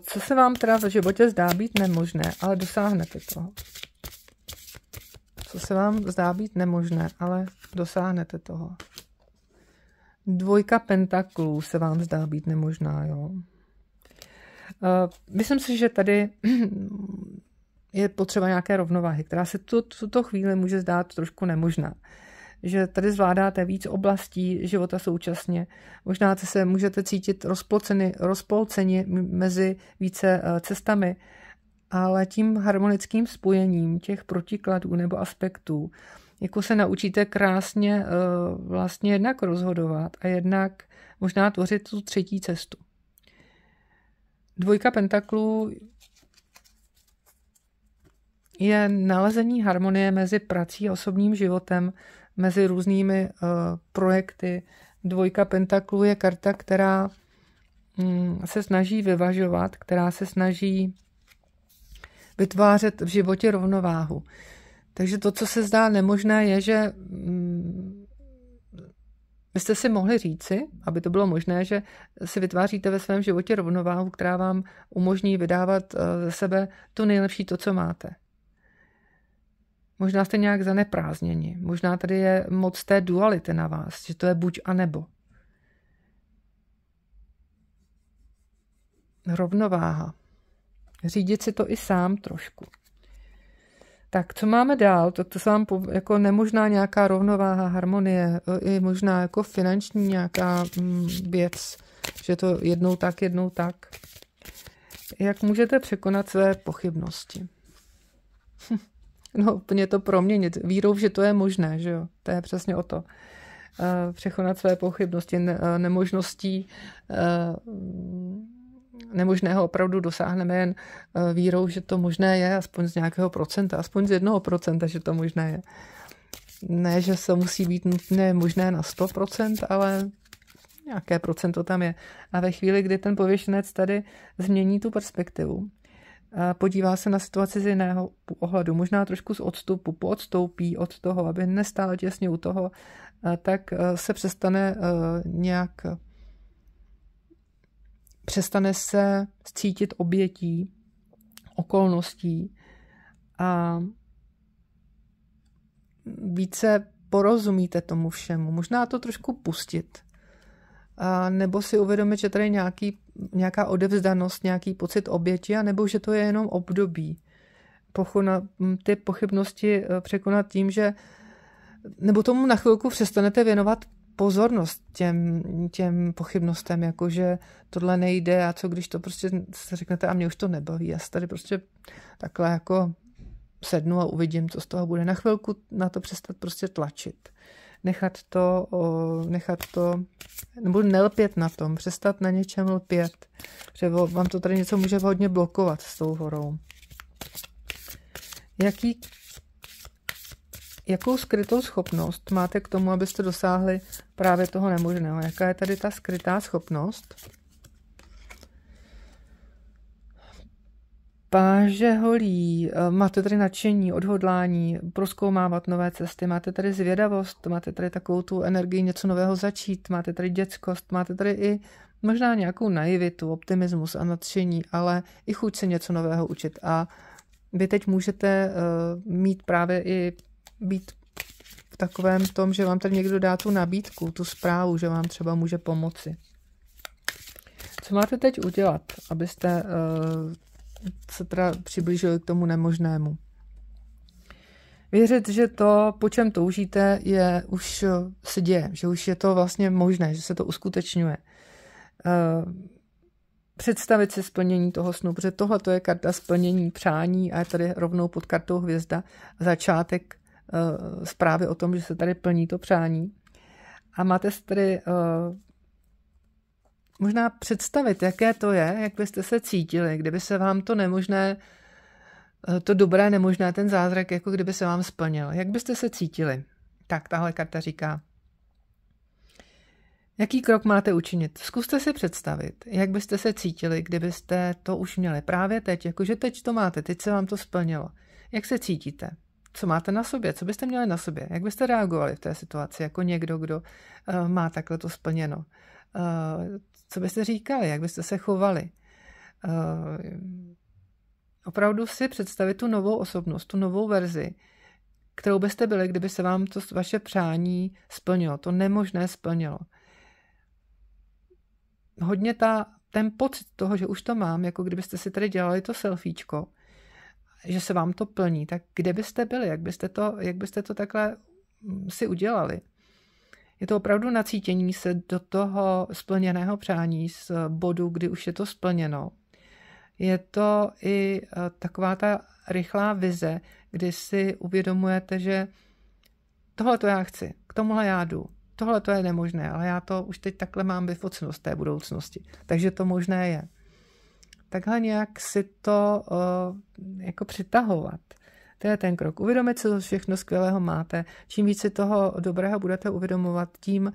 co se vám teda v životě zdá být nemožné, ale dosáhnete toho. Co se vám zdá být nemožné, ale dosáhnete toho. Dvojka pentaklů se vám zdá být nemožná, jo. Myslím si, že tady je potřeba nějaké rovnováhy, která se tu, tuto chvíli může zdát trošku nemožná. Že tady zvládáte víc oblastí života současně. Možná se můžete cítit rozpolceni, rozpolceni mezi více eh, cestami, ale tím harmonickým spojením těch protikladů nebo aspektů, jako se naučíte krásně eh, vlastně jednak rozhodovat a jednak možná tvořit tu třetí cestu. Dvojka pentaklů je nalezení harmonie mezi prací a osobním životem, mezi různými uh, projekty. Dvojka pentaklů je karta, která um, se snaží vyvažovat, která se snaží vytvářet v životě rovnováhu. Takže to, co se zdá nemožné, je, že um, byste si mohli říci, aby to bylo možné, že si vytváříte ve svém životě rovnováhu, která vám umožní vydávat eh, ze sebe to nejlepší, to, co máte. Možná jste nějak zaneprázdněni. Možná tady je moc té duality na vás, že to je buď a nebo. Rovnováha. Řídit si to i sám trošku. Tak co máme dál? Tak to se vám po, jako nemožná nějaká rovnováha, harmonie, i možná jako finanční nějaká mm, věc, že to jednou tak, jednou tak. Jak můžete překonat své pochybnosti? no, úplně to proměnit. Vírou, že to je možné, že jo. To je přesně o to. Eh, překonat své pochybnosti, eh, nemožností eh, nemožného opravdu dosáhneme jen vírou, že to možné je, aspoň z nějakého procenta, aspoň z jednoho procenta, že to možné je. Ne, že se musí být nutně možné na 100%, ale nějaké procento tam je. A ve chvíli, kdy ten pověšenec tady změní tu perspektivu, podívá se na situaci z jiného ohledu, možná trošku z odstupu, poodstoupí od toho, aby nestál těsně u toho, tak se přestane nějak přestane se cítit obětí okolností a více porozumíte tomu všemu. Možná to trošku pustit. A nebo si uvědomit, že tady nějaký, nějaká odevzdanost, nějaký pocit oběti, a nebo že to je jenom období. Pochuna, ty pochybnosti eh, překonat tím, že nebo tomu na chvilku přestanete věnovat pozornost těm, těm pochybnostem, jako že tohle nejde a co když to prostě se řeknete a mě už to nebaví. Já se tady prostě takhle jako sednu a uvidím, co z toho bude. Na chvilku na to přestat prostě tlačit. Nechat to, nechat to, nebo nelpět na tom, přestat na něčem lpět. Protože vám to tady něco může hodně blokovat s tou horou. Jaký, jakou skrytou schopnost máte k tomu, abyste dosáhli právě toho nemožného? Jaká je tady ta skrytá schopnost? Páže holí, eh, máte tady nadšení, odhodlání, proskoumávat nové cesty, máte tady zvědavost, máte tady takovou tu energii něco nového začít, máte tady dětskost, máte tady i možná nějakou naivitu, optimismus a nadšení, ale i chuť se něco nového učit. A vy teď můžete uh, mít právě i být v takovém tom, že vám tady někdo dá tu nabídku, tu zprávu, že vám třeba může pomoci. Co máte teď udělat, abyste uh, se teda přiblížili k tomu nemožnému. Věřit, že to, po čem toužíte, je už se děje, že už je to vlastně možné, že se to uskutečňuje. Eh, představit si splnění toho snu, protože tohle to je karta splnění přání a je tady rovnou pod kartou hvězda začátek eh, zprávy o tom, že se tady plní to přání. A máte tady eh, možná představit, jaké to je, jak byste se cítili, kdyby se vám to nemožné, eh, to dobré nemožné, ten zázrak, jako kdyby se vám splnil. Jak byste se cítili? Tak, tahle karta říká, Jaký krok máte učinit? Zkuste si představit, jak byste se cítili, kdybyste to už měli právě teď, jakože teď to máte, teď se vám to splnilo. Jak se cítíte? Co máte na sobě? Co byste měli na sobě? Jak byste reagovali v té situaci jako někdo, kdo uh, má takhle to splněno? Co byste říkali, jak byste se chovali. Uh, opravdu si představit tu novou osobnost, tu novou verzi, kterou byste byli, kdyby se vám to vaše přání splnilo, to nemožné splnilo. Hodně ta, ten pocit toho, že už to mám, jako kdybyste si tady dělali to selfiečko, že se vám to plní, tak kde byste byli, jak byste to, jak byste to takhle si udělali? Je to opravdu nacítění se do toho splněného přání z bodu, kdy už je to splněno. Je to i e, taková ta rychlá vize, kdy si uvědomujete, že tohle to já chci, k tomuhle já jdu. Tohle to je nemožné, ale já to už teď takhle mám vyfoceno té budoucnosti. Takže to možné je. Takhle nějak si to uh, jako přitahovat. To je ten krok. Uvědomit si, co všechno skvělého máte. Čím víc si toho dobrého budete uvědomovat, tím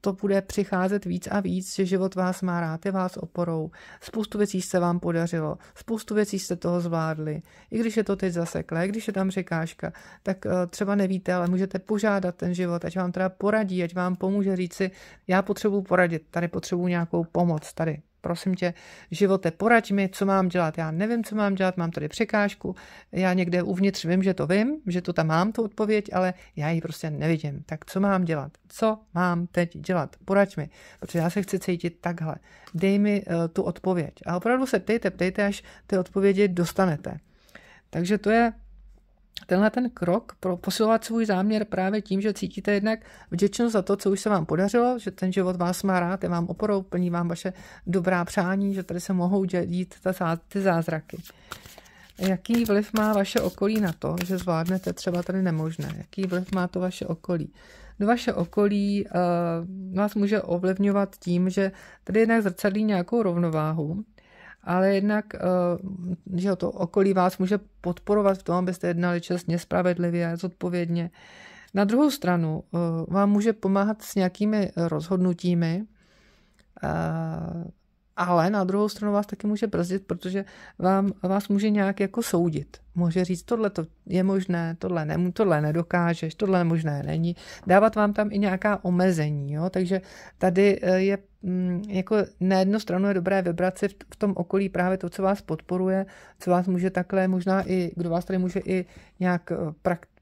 to bude přicházet víc a víc, že život vás má rád, je vás oporou. Spoustu věcí se vám podařilo, spoustu věcí jste toho zvládli. I když je to teď zaseklé, když je tam překážka, tak eh, třeba nevíte, ale můžete požádat ten život, ať vám teda poradí, ať vám pomůže říci, já potřebuji poradit, tady potřebuji nějakou pomoc, tady prosím tě, živote, poraď mi, co mám dělat. Já nevím, co mám dělat, mám tady překážku, já někde uvnitř vím, že to vím, že to tam mám, tu odpověď, ale já ji prostě nevidím. Tak co mám dělat? Co mám teď dělat? Poraď mi, protože já se chci cítit takhle. Dej mi uh, tu odpověď. A opravdu se ptejte, ptejte, až ty odpovědi dostanete. Takže to je tenhle ten krok pro posilovat svůj záměr právě tím, že cítíte jednak vděčnost za to, co už se vám podařilo, že ten život vás má rád, je vám oporou, plní vám vaše dobrá přání, že tady se mohou dít ty zázraky. Jaký vliv má vaše okolí na to, že zvládnete třeba tady nemožné? Jaký vliv má to vaše okolí? No vaše okolí uh, vás může ovlivňovat tím, že tady jednak zrcadlí nějakou rovnováhu, ale jednak, uh, že to okolí vás může podporovat v tom, abyste jednali čestně, spravedlivě, zodpovědně. Na druhou stranu uh, vám může pomáhat s nějakými rozhodnutími, uh, ale na druhou stranu vás taky může brzdit, protože vám, vás může nějak jako soudit. Může říct, tohle to je možné, tohle, ne, tohle nedokážeš, tohle možné není. Dávat vám tam i nějaká omezení. Jo? Takže tady eh, je mm, jako na jednu stranu je dobré vybrat si v tom okolí právě to, co vás podporuje, co vás může takhle, možná i, kdo vás tady může i nějak eh,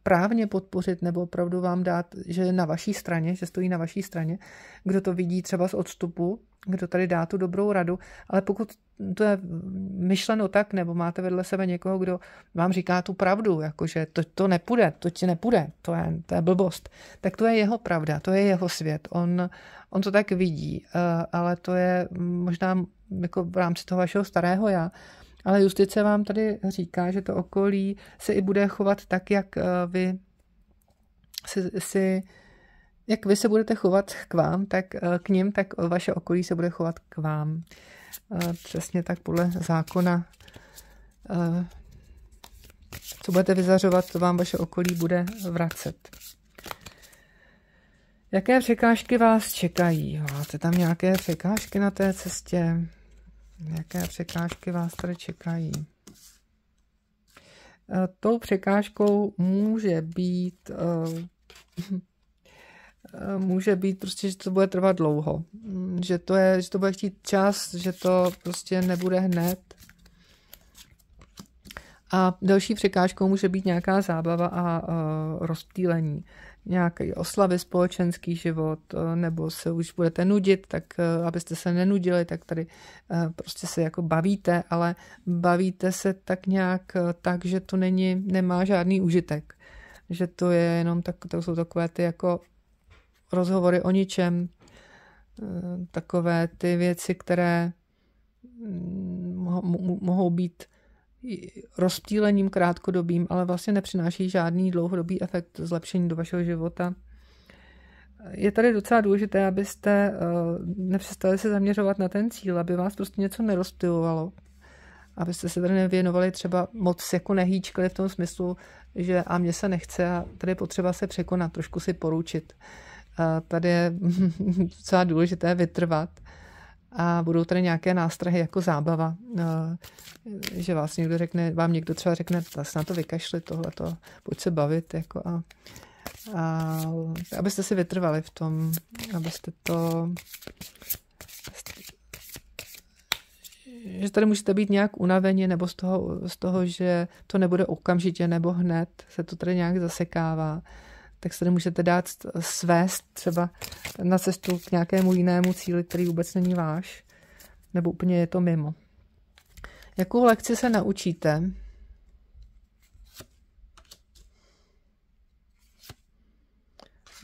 právně podpořit nebo opravdu vám dát, že je na vaší straně, že stojí na vaší straně, kdo to vidí třeba z odstupu, kdo tady dá tu dobrou radu, ale pokud to je myšleno tak, nebo máte vedle sebe někoho, kdo vám říká tu pravdu, jakože to, to nepůjde, to ti nepůjde, to je, to je blbost, tak to je jeho pravda, to je jeho svět. On, on to tak vidí, eh, ale to je možná jako v rámci toho vašeho starého já, ale justice vám tady říká, že to okolí se i bude chovat tak, jak eh, vy si, si jak vy se budete chovat k vám, tak eh, k ním, tak vaše okolí se bude chovat k vám. Eh, přesně tak podle zákona. Co budete vyzařovat, to vám vaše okolí bude vracet. Jaké překážky vás čekají? Máte tam nějaké překážky na té cestě? Jaké překážky vás tady čekají? Eh, tou překážkou může být eh, eh, může být prostě, že to bude trvat dlouho. Mm, že to, je, že to bude chtít čas, že to prostě nebude hned. A další překážkou může být nějaká zábava a rozptýlení nějaký oslavy společenský život, eh, nebo se už budete nudit, tak eh, abyste se nenudili, tak tady eh, prostě se jako bavíte, ale bavíte se tak nějak tak, že to není, nemá žádný užitek. Že to je jenom tak, to jsou takové ty jako rozhovory o ničem, takové ty věci, které mm, mohou být rozptýlením krátkodobým, ale vlastně nepřináší žádný dlouhodobý efekt zlepšení do vašeho života. Je tady docela důležité, abyste eh, nepřestali se zaměřovat na ten cíl, aby vás prostě něco nerozptylovalo, abyste se tady nevěnovali třeba moc jako nehýčkali v tom smyslu, že a mně se nechce a tady je potřeba se překonat, trošku si poručit. Tady je docela důležité vytrvat a budou tady nějaké nástrahy jako zábava, eh, že vás někdo řekne, vám někdo třeba řekne, se na to vykašli tohleto, pojď se bavit, jako a, a abyste si vytrvali v tom, abyste to že tady můžete být nějak unaveni nebo z toho, z toho, že to nebude okamžitě nebo hned, se to tady nějak zasekává tak se můžete dát svést třeba na cestu k nějakému jinému cíli, který vůbec není váš, nebo úplně je to mimo. Jakou lekci se naučíte?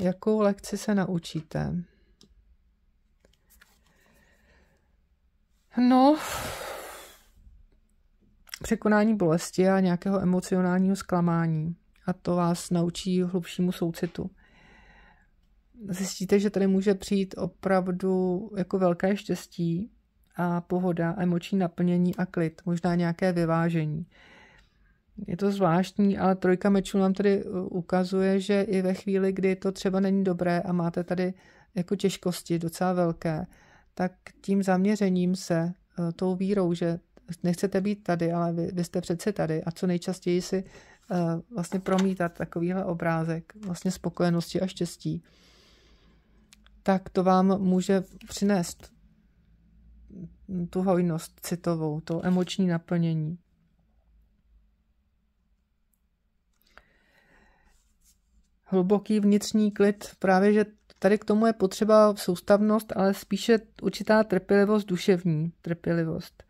Jakou lekci se naučíte? No, překonání bolesti a nějakého emocionálního zklamání a to vás naučí hlubšímu soucitu. Zjistíte, že tady může přijít opravdu jako velké štěstí a pohoda, emoční naplnění a klid, možná nějaké vyvážení. Je to zvláštní, ale trojka mečů nám tady uh, ukazuje, že i ve chvíli, kdy to třeba není dobré a máte tady jako těžkosti docela velké, tak tím zaměřením se, uh, tou vírou, že nechcete být tady, ale vy, vy jste přece tady a co nejčastěji si vlastně promítat takovýhle obrázek vlastně spokojenosti a štěstí, tak to vám může přinést tu hojnost citovou, to emoční naplnění. Hluboký vnitřní klid, právě že tady k tomu je potřeba soustavnost, ale spíše určitá trpělivost, duševní trpělivost.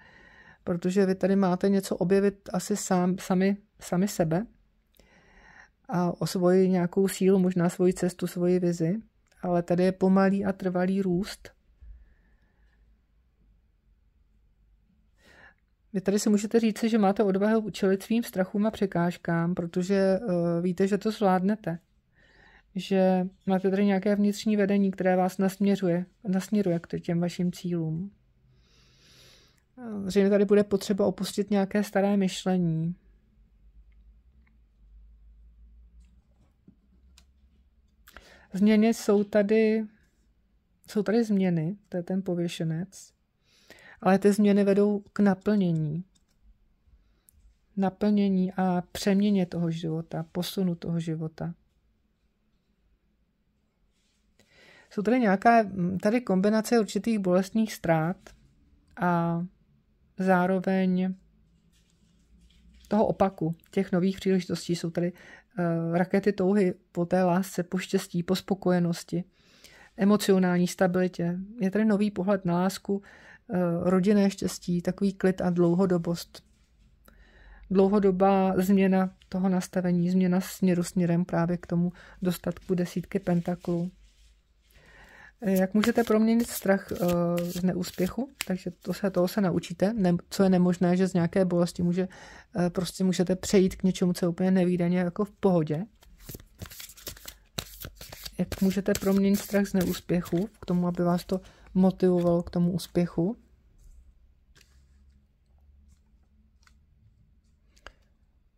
Protože vy tady máte něco objevit asi sám, sami sami sebe a o svoji nějakou sílu, možná svoji cestu, svoji vizi, ale tady je pomalý a trvalý růst. Vy tady si můžete říct, že máte odvahu čelit svým strachům a překážkám, protože uh, víte, že to zvládnete. Že máte tady nějaké vnitřní vedení, které vás nasměřuje, nasměruje k těm vašim cílům. Zřejmě tady bude potřeba opustit nějaké staré myšlení. Změny jsou tady, jsou tady změny, to je ten pověšenec, ale ty změny vedou k naplnění. Naplnění a přeměně toho života, posunu toho života. Jsou tady nějaká, tady kombinace určitých bolestných ztrát a zároveň toho opaku, těch nových příležitostí. Jsou tady rakety touhy po té lásce, po štěstí, po spokojenosti, emocionální stabilitě. Je tady nový pohled na lásku, uh, rodinné štěstí, takový klid a dlouhodobost. Dlouhodobá změna toho nastavení, změna směru směrem právě k tomu dostatku desítky pentaklů. Jak můžete proměnit strach uh, z neúspěchu? Takže to se, toho se naučíte. Ne, co je nemožné, že z nějaké bolesti může, uh, prostě můžete přejít k něčemu, co je úplně nevýdaně jako v pohodě. Jak můžete proměnit strach z neúspěchu k tomu, aby vás to motivovalo k tomu úspěchu?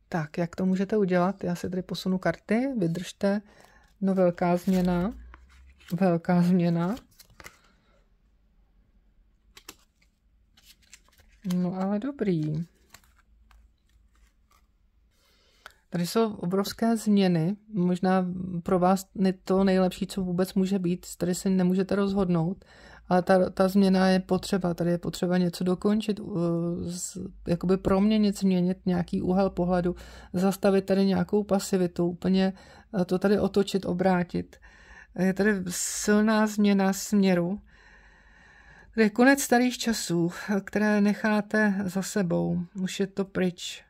Tak, jak to můžete udělat? Já si tady posunu karty, vydržte. No velká změna velká změna. No ale dobrý. Tady jsou obrovské změny. Možná pro vás to nejlepší, co vůbec může být. Tady si nemůžete rozhodnout, ale ta, ta změna je potřeba. Tady je potřeba něco dokončit, jakoby proměnit, změnit nějaký úhel pohledu, zastavit tady nějakou pasivitu, úplně to tady otočit, obrátit. Je tady silná změna směru. Tady je konec starých časů, které necháte za sebou. Už je to pryč.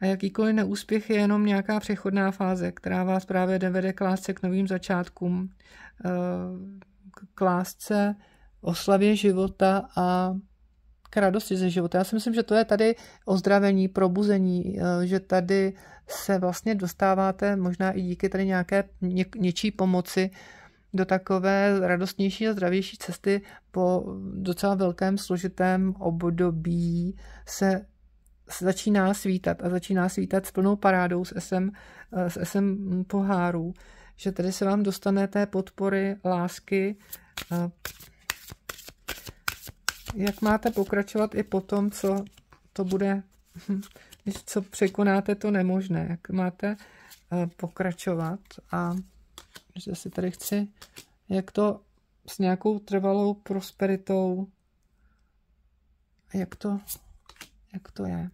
A jakýkoliv neúspěch je jenom nějaká přechodná fáze, která vás právě vede k lásce k novým začátkům, eh, k lásce, oslavě života a k radosti ze života. Já si myslím, že to je tady ozdravení, probuzení, eh, že tady se vlastně dostáváte možná i díky tady nějaké ně, něčí pomoci do takové radostnější a zdravější cesty po docela velkém složitém období se začíná svítat a začíná svítat s plnou parádou s SM, s SM pohárů, že tady se vám dostane té podpory, lásky, jak máte pokračovat i po tom, co to bude, co překonáte to nemožné, jak máte pokračovat a že si tady chci, jak to s nějakou trvalou prosperitou, jak to, jak to je.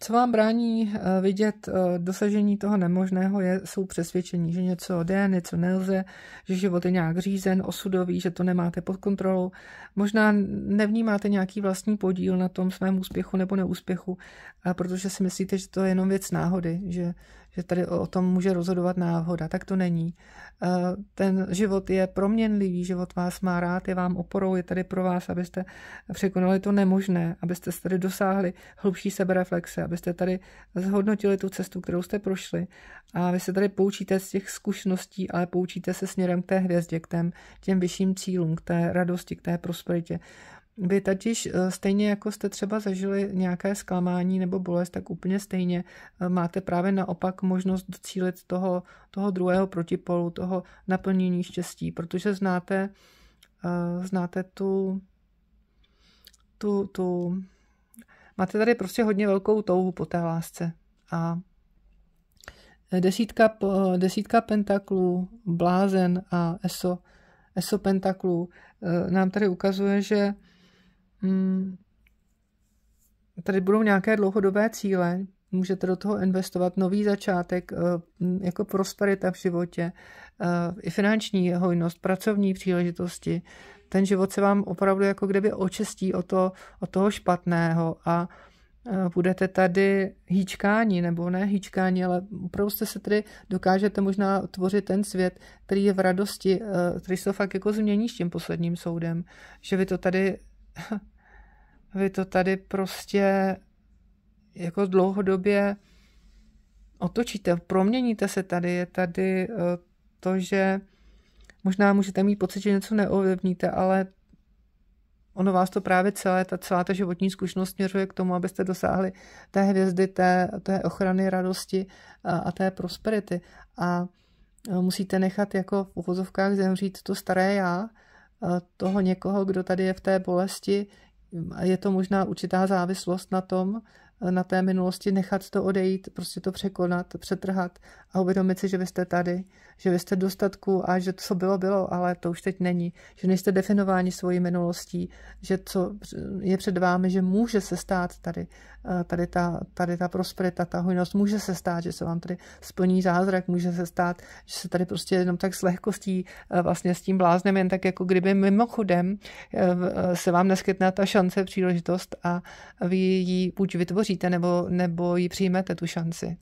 Co vám brání eh, vidět eh, dosažení toho nemožného, je, jsou přesvědčení, že něco jde, něco nelze, že život je nějak řízen, osudový, že to nemáte pod kontrolou. Možná nevnímáte nějaký vlastní podíl na tom svém úspěchu nebo neúspěchu, protože si myslíte, že to je jenom věc náhody, že, že tady o tom může rozhodovat náhoda. Tak to není. Ten život je proměnlivý, život vás má rád, je vám oporou, je tady pro vás, abyste překonali to nemožné, abyste tady dosáhli hlubší sebereflexe, abyste tady zhodnotili tu cestu, kterou jste prošli. A vy se tady poučíte z těch zkušeností, ale poučíte se směrem k té hvězdě, k těm, těm vyšším cílům, k té radosti, k té prosperitě. Vy totiž eh, stejně jako jste třeba zažili nějaké zklamání nebo bolest, tak úplně stejně eh, máte právě naopak možnost docílit toho, toho druhého protipolu, toho naplnění štěstí, protože znáte, eh, znáte tu, tu, tu, máte tady prostě hodně velkou touhu po té lásce. A desítka, desítka pentaklů, blázen a eso, eso pentaklů nám tady ukazuje, že Hmm. tady budou nějaké dlouhodobé cíle, můžete do toho investovat nový začátek, eh, jako prosperita v životě, eh, i finanční hojnost, pracovní příležitosti. Ten život se vám opravdu jako kdyby očistí o, to, o toho špatného a Eh, budete tady hýčkání, nebo ne hýčkání, ale opravdu jste se tady dokážete možná tvořit ten svět, který je v radosti, který se fakt jako změní s tím posledním soudem. Že vy to tady, vy to tady prostě jako dlouhodobě otočíte, proměníte se tady, je tady eh, to, že možná můžete mít pocit, že něco neovlivníte, ale ono vás to právě celé, ta celá ta životní zkušenost směřuje k tomu, abyste dosáhli té hvězdy, té, té ochrany radosti a, a té prosperity. A musíte nechat jako v uvozovkách zemřít to staré já, toho někoho, kdo tady je v té bolesti. Je to možná určitá závislost na tom, na té minulosti, nechat to odejít, prostě to překonat, přetrhat a uvědomit si, že vy jste tady, že vy jste v dostatku a že to, co bylo, bylo, ale to už teď není. Že nejste definováni svojí minulostí, že co je před vámi, že může se stát tady, eh, tady ta, tady ta prosperita, ta hojnost, může se stát, že se vám tady splní zázrak, může se stát, že se tady prostě jenom tak s lehkostí eh, vlastně s tím bláznem, jen tak jako kdyby mimochodem eh, se vám neskytne ta šance, příležitost a vy ji buď vytvoříte, nebo, nebo ji přijmete tu šanci.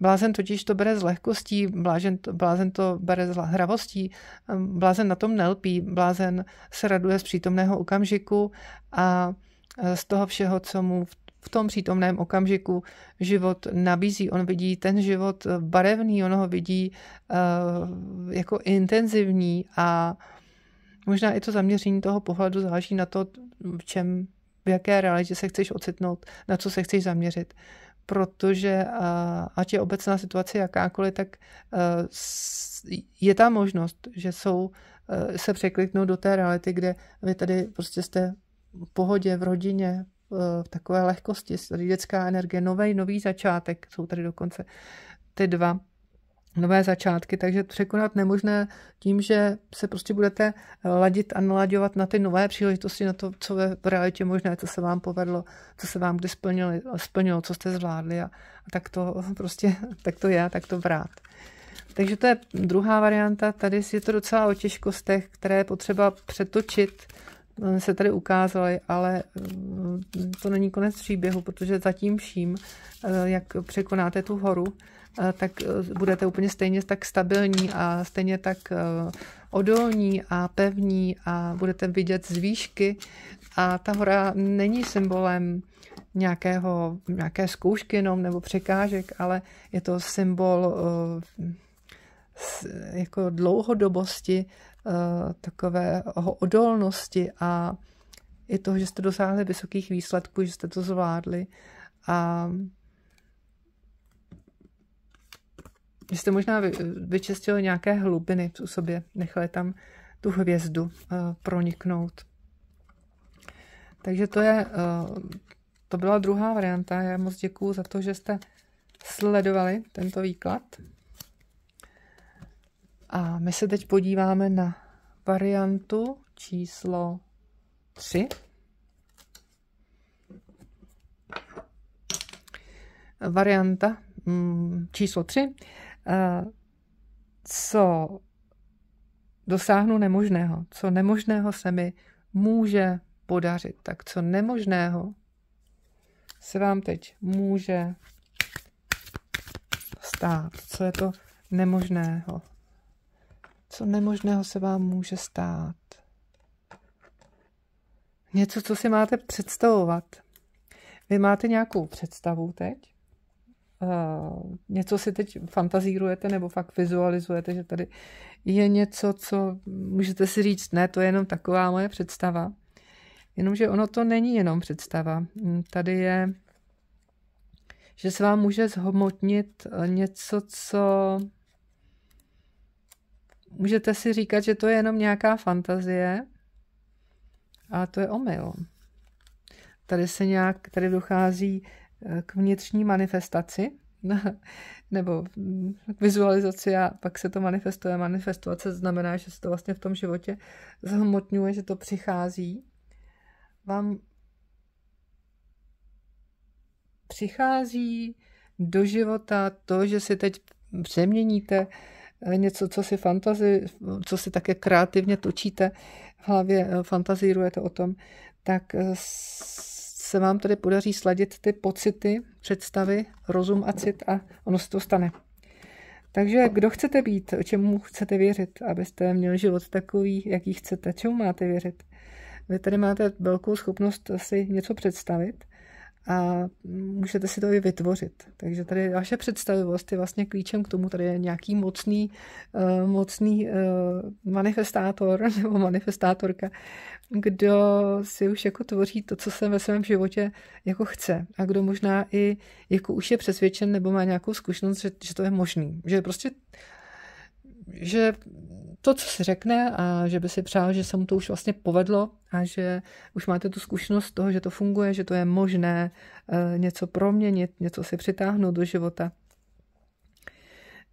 Blázen totiž to bere z lehkostí, blázen to, blázen to bere z hravostí, ehm, blázen na tom nelpí, blázen se raduje z přítomného okamžiku a e, z toho všeho, co mu v tom přítomném okamžiku život nabízí. On vidí ten život barevný, on ho vidí uh, jako intenzivní a možná i to zaměření toho pohledu záleží na to, v čem, v jaké realitě se chceš ocitnout, na co se chceš zaměřit. Protože ať je obecná situace jakákoliv, tak je ta možnost, že jsou, se překliknou do té reality, kde vy tady prostě jste v pohodě, v rodině, v takové lehkosti, tady dětská energie, nový, nový začátek, jsou tady dokonce ty dva nové začátky, takže překonat nemožné tím, že se prostě budete ladit a nalaďovat na ty nové příležitosti, na to, co ve v realitě možné, co se vám povedlo, co se vám kdy splnilo, splnilo co jste zvládli a, a tak to prostě, tak to je, tak to vrát. Takže to je druhá varianta. Tady je to docela o těžkostech, které je potřeba přetočit, se tady ukázaly, ale mm, to není konec příběhu, protože zatím vším, eh, jak překonáte tu horu, tak e, budete úplně stejně tak stabilní a stejně tak e, odolní a pevní a budete vidět z výšky. A ta hora není symbolem nějakého, nějaké zkoušky jenom nebo překážek, ale je to symbol e, jako dlouhodobosti, takové odolnosti a i toho, že jste dosáhli vysokých výsledků, že jste to zvládli. A že jste možná vyčistili nějaké hlubiny v sobě, nechali tam tu hvězdu uh, proniknout. Takže to je, uh, to byla druhá varianta. Já moc děkuju za to, že jste sledovali tento výklad. A my se teď podíváme na variantu číslo 3. Varianta mm, číslo 3 co dosáhnu nemožného, co nemožného se mi může podařit, tak co nemožného se vám teď může stát. Co je to nemožného? Co nemožného se vám může stát? Něco, co si máte představovat. Vy máte nějakou představu teď uh, něco si teď fantazírujete nebo fakt vizualizujete, že tady je něco, co můžete si říct, ne, to je jenom taková moje představa. Jenomže ono to není jenom představa. Hm, tady je, že se vám může zhmotnit eh, něco, co můžete si říkat, že to je jenom nějaká fantazie, ale to je omyl. Tady se nějak, tady dochází k vnitřní manifestaci, nebo k vizualizaci a pak se to manifestuje. Manifestace znamená, že se to vlastně v tom životě zhmotňuje, že to přichází. Vám přichází do života to, že si teď přeměníte něco, co si fantazi, co si také kreativně točíte v hlavě, fantazírujete o tom, tak se vám tady podaří sladit ty pocity, představy, rozum a cit a ono se to stane. Takže kdo chcete být, čemu chcete věřit, abyste měli život takový, jaký chcete, čemu máte věřit? Vy tady máte velkou schopnost si něco představit a můžete si to i vytvořit. Takže tady vaše představivost je vlastně klíčem k tomu, tady je nějaký mocný, uh, mocný uh, manifestátor nebo manifestátorka, kdo si už jako tvoří to, co se ve svém životě jako chce a kdo možná i jako už je přesvědčen nebo má nějakou zkušenost, že, že to je možný. Že prostě že to, co si řekne a že by si přál, že se mu to už vlastně povedlo a že už máte tu zkušenost toho, že to funguje, že to je možné uh, něco proměnit, něco si přitáhnout do života.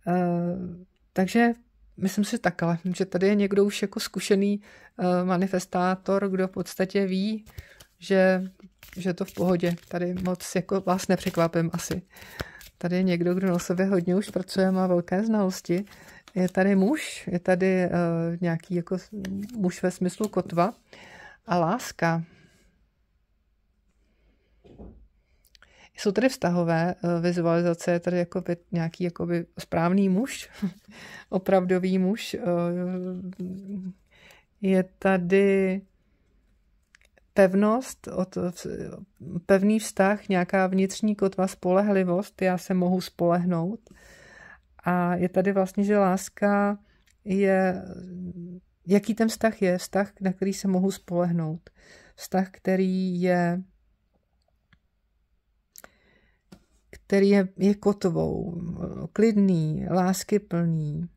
Uh, takže myslím si takhle, že tady je někdo už jako zkušený uh, manifestátor, kdo v podstatě ví, že, že to v pohodě. Tady moc jako vás nepřekvapím asi. Tady je někdo, kdo na sebe hodně už pracuje, má velké znalosti je tady muž, je tady uh, nějaký jako muž ve smyslu kotva a láska. Jsou tady vztahové uh, vizualizace, je tady jako nějaký jakoby správný muž, opravdový muž. Uh, je tady pevnost, od, pevný vztah, nějaká vnitřní kotva, spolehlivost, já se mohu spolehnout. A je tady vlastně, že láska je, jaký ten vztah je, vztah, na který se mohu spolehnout. Vztah, který je který je, je kotovou, klidný, láskyplný.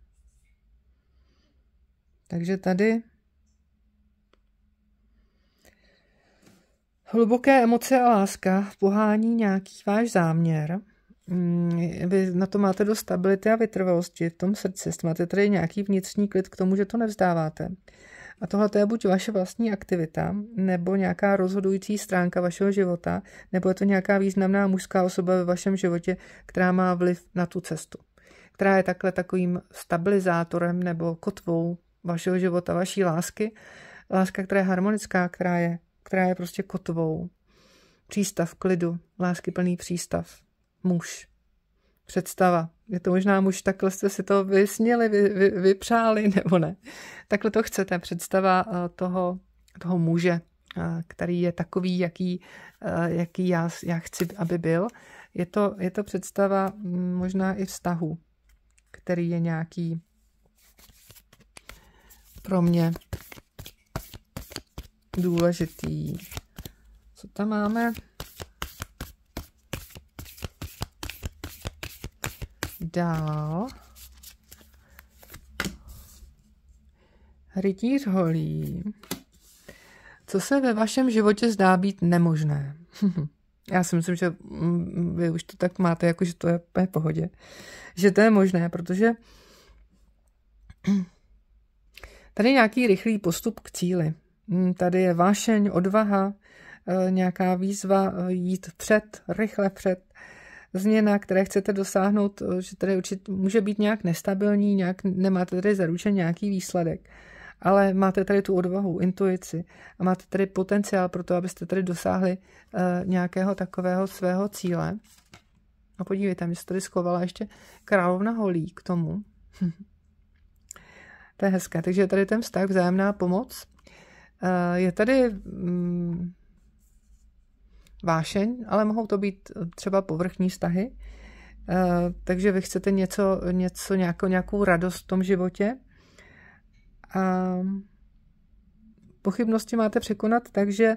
Takže tady hluboké emoce a láska pohání nějaký váš záměr – vy na to máte dost stability a vytrvalosti v tom srdci, máte tady nějaký vnitřní klid k tomu, že to nevzdáváte. A tohle je buď vaše vlastní aktivita, nebo nějaká rozhodující stránka vašeho života, nebo je to nějaká významná mužská osoba ve vašem životě, která má vliv na tu cestu. Která je takhle takovým stabilizátorem nebo kotvou vašeho života, vaší lásky. Láska, která je harmonická, která je, která je prostě kotvou. Přístav klidu, lásky plný přístav muž. Představa. Je to možná muž, takhle jste si to vysněli, vy, vy, vypřáli, nebo ne. Takhle to chcete. Představa eh, toho, toho muže, eh, který je takový, jaký, eh, jaký já, já chci, aby byl. Je to, je to představa mm, možná i vztahu, který je nějaký pro mě důležitý. Co tam máme? Dál. Rytíř holí. Co se ve vašem životě zdá být nemožné? Já si myslím, že vy už to tak máte, jako že to je v pohodě. Že to je možné, protože tady nějaký rychlý postup k cíli. Tady je vášeň, odvaha, e, nějaká výzva e, jít před, rychle před, změna, které chcete dosáhnout, eh, že tady určitě může být nějak nestabilní, nějak nemáte tady zaručen nějaký výsledek, ale máte tady tu odvahu, intuici a máte tady potenciál pro to, abyste tady dosáhli uh, nějakého takového svého cíle. A podívejte, mě se tady schovala ještě královna holí k tomu. to je hezké. Takže tady ten vztah, vzájemná pomoc. Uh, je tady um, vášeň, ale mohou to být eh, třeba povrchní vztahy. Eh, takže vy chcete něco, něco nějakou, nějakou radost v tom životě. A pochybnosti máte překonat tak, že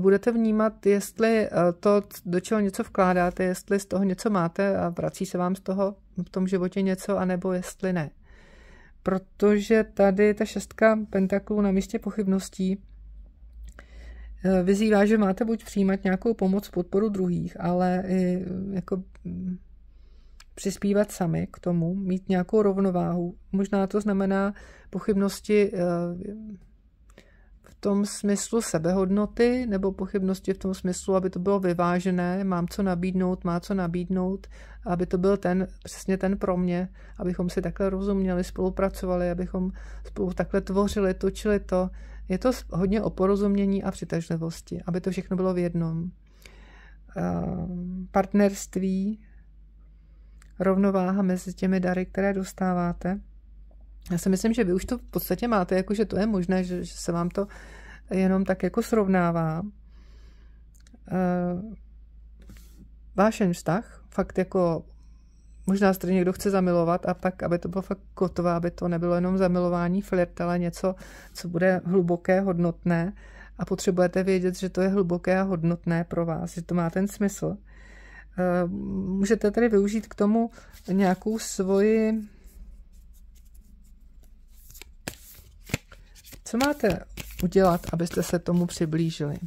budete vnímat, jestli eh, to, do čeho něco vkládáte, jestli z toho něco máte a vrací se vám z toho v tom životě něco, anebo jestli ne. Protože tady ta šestka pentaklů na místě pochybností vyzývá, že máte buď přijímat nějakou pomoc, podporu druhých, ale i eh, jako mm, přispívat sami k tomu, mít nějakou rovnováhu. Možná to znamená pochybnosti eh, v tom smyslu sebehodnoty, nebo pochybnosti v tom smyslu, aby to bylo vyvážené, mám co nabídnout, má co nabídnout, aby to byl ten, přesně ten pro mě, abychom si takhle rozuměli, spolupracovali, abychom spolu takhle tvořili, točili to, je to hodně o porozumění a přitažlivosti, aby to všechno bylo v jednom. partnerství, rovnováha mezi těmi dary, které dostáváte. Já si myslím, že vy už to v podstatě máte, jako že to je možné, že, že se vám to jenom tak jako srovnává. Uh, váš vztah, fakt jako možná se někdo chce zamilovat a pak, aby to bylo fakt kotové, aby to nebylo jenom zamilování, flirt, ale něco, co bude hluboké, hodnotné a potřebujete vědět, že to je hluboké a hodnotné pro vás, že to má ten smysl. Eh, můžete tedy využít k tomu nějakou svoji Co máte udělat, abyste se tomu přiblížili?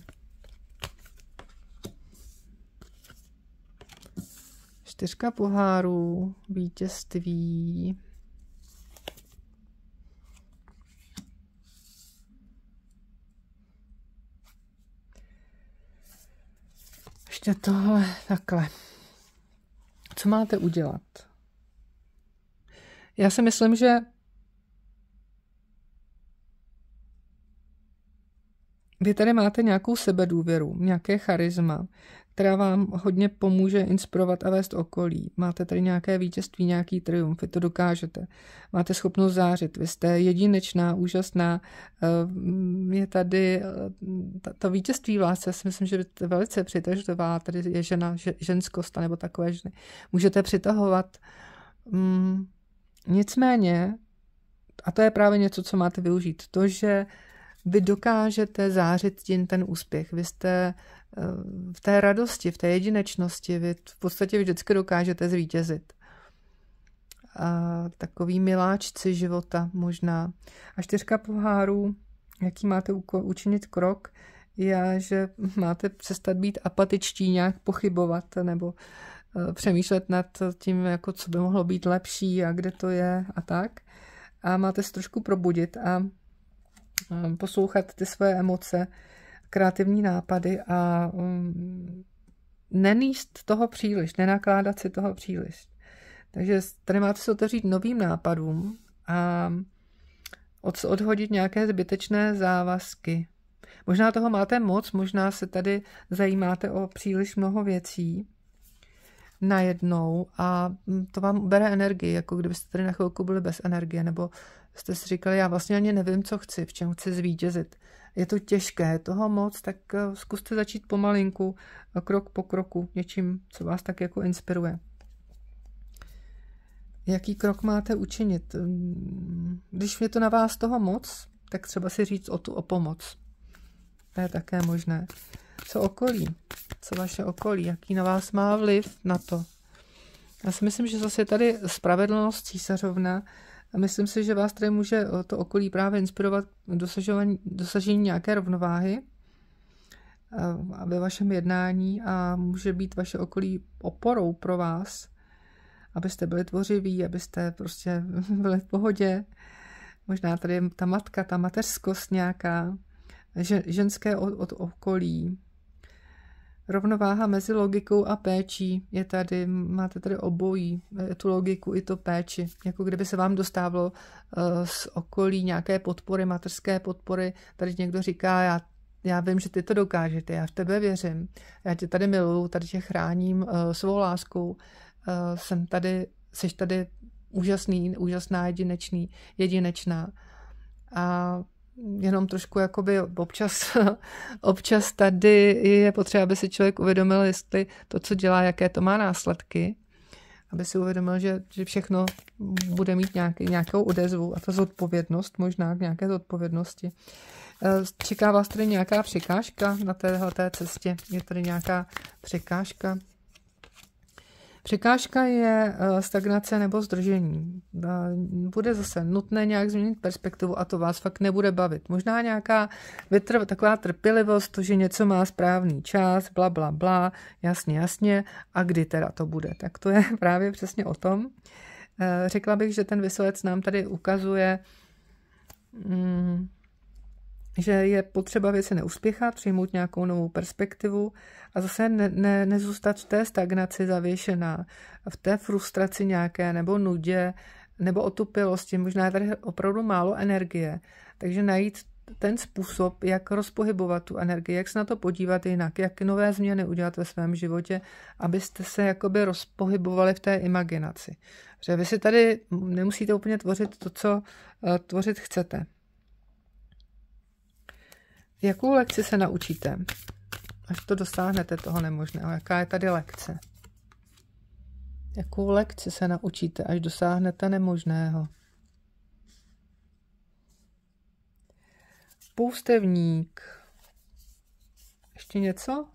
Čtyřka pohárů, vítězství. Ještě tohle, takhle. Co máte udělat? Já si myslím, že Vy tady máte nějakou sebedůvěru, nějaké charisma, která vám hodně pomůže inspirovat a vést okolí. Máte tady nějaké vítězství, nějaký triumf, vy to dokážete. Máte schopnost zářit, vy jste jedinečná, úžasná. Eh, je tady eh, to vítězství v lásce, si myslím, že je velice přitažlivá. Tady je žena, ženskost nebo takové ženy. Můžete přitahovat. Mm, nicméně, a to je právě něco, co máte využít, to, že vy dokážete zářit tím ten úspěch. Vy jste v té radosti, v té jedinečnosti, vy v podstatě vždycky dokážete zvítězit. A takový miláčci života možná. A čtyřka pohárů, jaký máte učinit krok, je, že máte přestat být apatičtí, nějak pochybovat nebo eh, přemýšlet nad tím, jako co by mohlo být lepší a kde to je a tak. A máte se trošku probudit a Um, poslouchat ty své emoce, kreativní nápady a um, neníst toho příliš, nenakládat si toho příliš. Takže tady máte se otevřít novým nápadům a odhodit nějaké zbytečné závazky. Možná toho máte moc, možná se tady zajímáte o příliš mnoho věcí najednou a to vám bere energii, jako kdybyste tady na chvilku byli bez energie, nebo jste si říkali, já vlastně ani nevím, co chci, v čem chci zvítězit. Je to těžké, toho moc, tak eh, zkuste začít pomalinku, eh, krok po kroku, něčím, co vás tak jako inspiruje. Jaký krok máte učinit? Mm, když je to na vás toho moc, tak třeba si říct o tu o pomoc. To je také možné. Co okolí? Co vaše okolí? Jaký na vás má vliv na to? Já si myslím, že zase je tady spravedlnost císařovna, a myslím si, že vás tady může eh, to okolí právě inspirovat dosažení, dosažení nějaké rovnováhy eh, ve vašem jednání a může být vaše okolí oporou pro vás, abyste byli tvořiví, abyste prostě byli v pohodě. Možná tady je ta matka, ta mateřskost nějaká, ženské od, od okolí, Rovnováha mezi logikou a péčí je tady, máte tady obojí, tu logiku i to péči, jako kdyby se vám dostávalo eh, z okolí nějaké podpory, mateřské podpory, tady někdo říká, já, já vím, že ty to dokážete, já v tebe věřím, já tě tady miluju, tady tě chráním uh, svou láskou, uh, jsem tady, jsi tady úžasný, úžasná, jedinečný, jedinečná. A jenom trošku jakoby občas, občas tady je potřeba, aby si člověk uvědomil, jestli to, co dělá, jaké to má následky, aby si uvědomil, že, že všechno bude mít nějaký, nějakou odezvu a ta zodpovědnost, možná k nějaké zodpovědnosti. Eh, čeká vás tady nějaká překážka na téhle cestě? Je tady nějaká překážka? Překážka je eh, stagnace nebo zdržení. Eh, bude zase nutné nějak změnit perspektivu a to vás fakt nebude bavit. Možná nějaká vytr- taková trpělivost, to, že něco má správný čas, bla, bla, bla, jasně, jasně, a kdy teda to bude. Tak to je právě přesně o tom. Eh, řekla bych, že ten vyslec nám tady ukazuje, mm, že je potřeba věci neuspěchat, přijmout nějakou novou perspektivu a zase ne, ne, nezůstat v té stagnaci zavěšená, v té frustraci nějaké nebo nudě nebo otupilosti. Možná je tady opravdu málo energie, takže najít ten způsob, jak rozpohybovat tu energii, jak se na to podívat jinak, jak nové změny udělat ve svém životě, abyste se jakoby rozpohybovali v té imaginaci. Že vy si tady nemusíte úplně tvořit to, co uh, tvořit chcete. Jakou lekci se naučíte, až to dosáhnete toho nemožného? Jaká je tady lekce? Jakou lekci se naučíte, až dosáhnete nemožného? Poustevník. Ještě něco?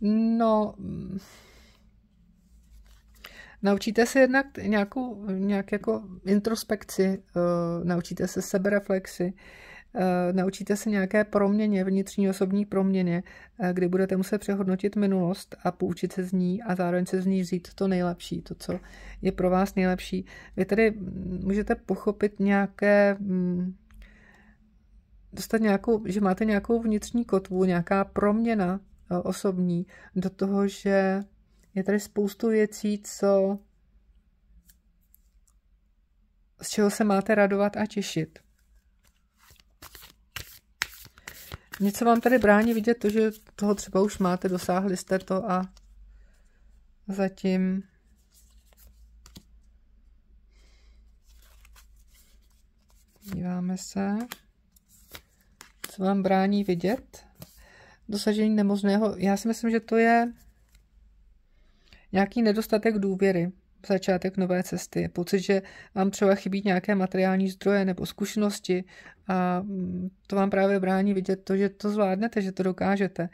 No, naučíte se jednak nějakou, nějak jako introspekci, uh, naučíte se sebereflexy, uh, naučíte se nějaké proměně, vnitřní osobní proměně, uh, kdy budete muset přehodnotit minulost a poučit se z ní a zároveň se z ní vzít to nejlepší, to, co je pro vás nejlepší. Vy tedy můžete pochopit nějaké um, dostat nějakou, že máte nějakou vnitřní kotvu, nějaká proměna eh, osobní do toho, že je tady spoustu věcí, co z čeho se máte radovat a těšit. Něco vám tady brání vidět to, že toho třeba už máte, dosáhli jste to a zatím díváme se co vám brání vidět dosažení nemožného. Já si myslím, že to je nějaký nedostatek důvěry, začátek nové cesty. Pocit, že vám třeba chybí nějaké materiální zdroje nebo zkušenosti a mm, to vám právě brání vidět to, že to zvládnete, že to dokážete.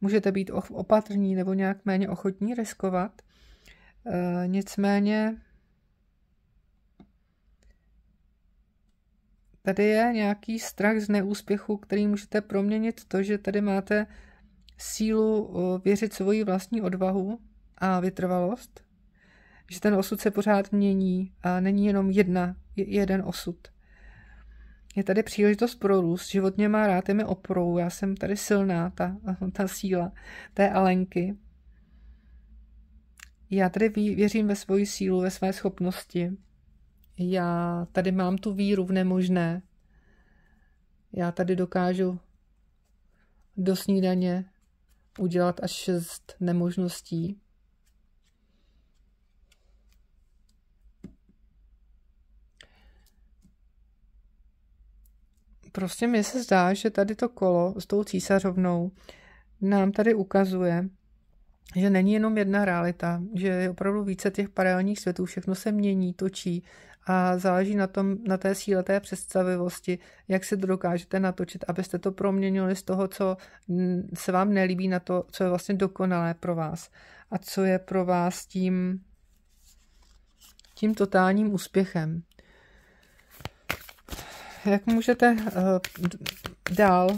Můžete být opatrní nebo nějak méně ochotní riskovat. E, nicméně Tady je nějaký strach z neúspěchu, který můžete proměnit to, že tady máte sílu věřit svoji vlastní odvahu a vytrvalost, že ten osud se pořád mění a není jenom jedna, jeden osud. Je tady příležitost pro růst, život mě má rád, je mi oporou, já jsem tady silná, ta, ta síla té Alenky. Já tady věřím ve svoji sílu, ve své schopnosti, já tady mám tu víru v nemožné. Já tady dokážu do snídaně udělat až šest nemožností. Prostě mi se zdá, že tady to kolo s tou císařovnou nám tady ukazuje, že není jenom jedna realita, že je opravdu více těch paralelních světů, všechno se mění, točí a záleží na, tom, na té síle té představivosti, jak se to dokážete natočit, abyste to proměnili z toho, co se vám nelíbí, na to, co je vlastně dokonalé pro vás a co je pro vás tím, tím totálním úspěchem. Jak můžete uh, dál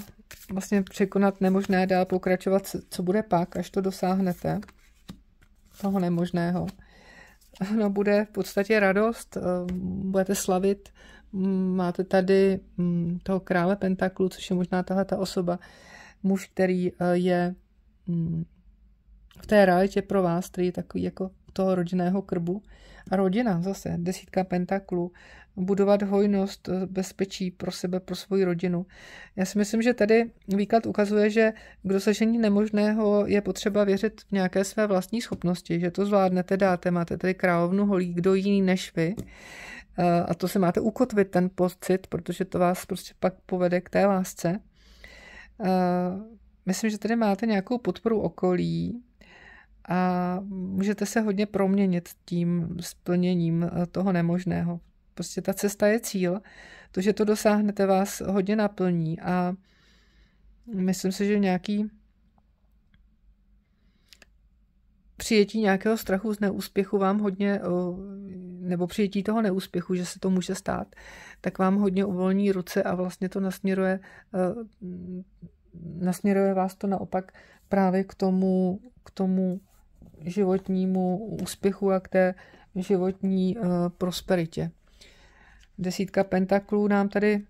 vlastně překonat nemožné, dál pokračovat, co bude pak, až to dosáhnete, toho nemožného no, bude v podstatě radost, eh, budete slavit, mm, máte tady mm, toho krále Pentaklu, což je možná tahle ta osoba, muž, který eh, je mm, v té realitě pro vás, který je takový jako toho rodinného krbu. A rodina zase, desítka pentaklu, budovat hojnost, eh, bezpečí pro sebe, pro svoji rodinu. Já si myslím, že tady výklad ukazuje, že k dosažení nemožného je potřeba věřit v nějaké své vlastní schopnosti, že to zvládnete, dáte, máte tady královnu holí, kdo jiný než vy. Eh, a to se máte ukotvit, ten pocit, protože to vás prostě pak povede k té lásce. Eh, myslím, že tady máte nějakou podporu okolí, a můžete se hodně proměnit tím splněním toho nemožného. Prostě ta cesta je cíl. To, že to dosáhnete, vás hodně naplní a myslím si, že nějaký přijetí nějakého strachu z neúspěchu vám hodně, nebo přijetí toho neúspěchu, že se to může stát, tak vám hodně uvolní ruce a vlastně to nasměruje, nasměruje vás to naopak právě k tomu, k tomu životnímu úspěchu a k té životní prosperitě. Desítka pentaklů nám tady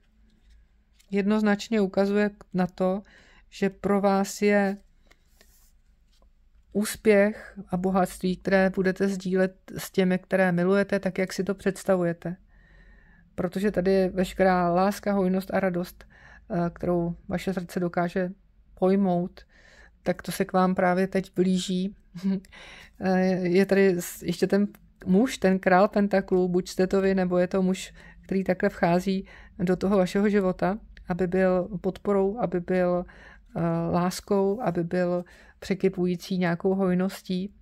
jednoznačně ukazuje na to, že pro vás je úspěch a bohatství, které budete sdílet s těmi, které milujete, tak jak si to představujete. protože tady je veškerá láska, hojnost a radost, eh, kterou vaše srdce dokáže pojmout, tak to se k vám právě teď blíží. Eh, je tady ještě ten muž, ten král pentaklů, buď jste to vy, nebo je to muž, který takhle vchází do toho vašeho života, aby byl podporou, aby byl uh, láskou, aby byl překypující nějakou hojností.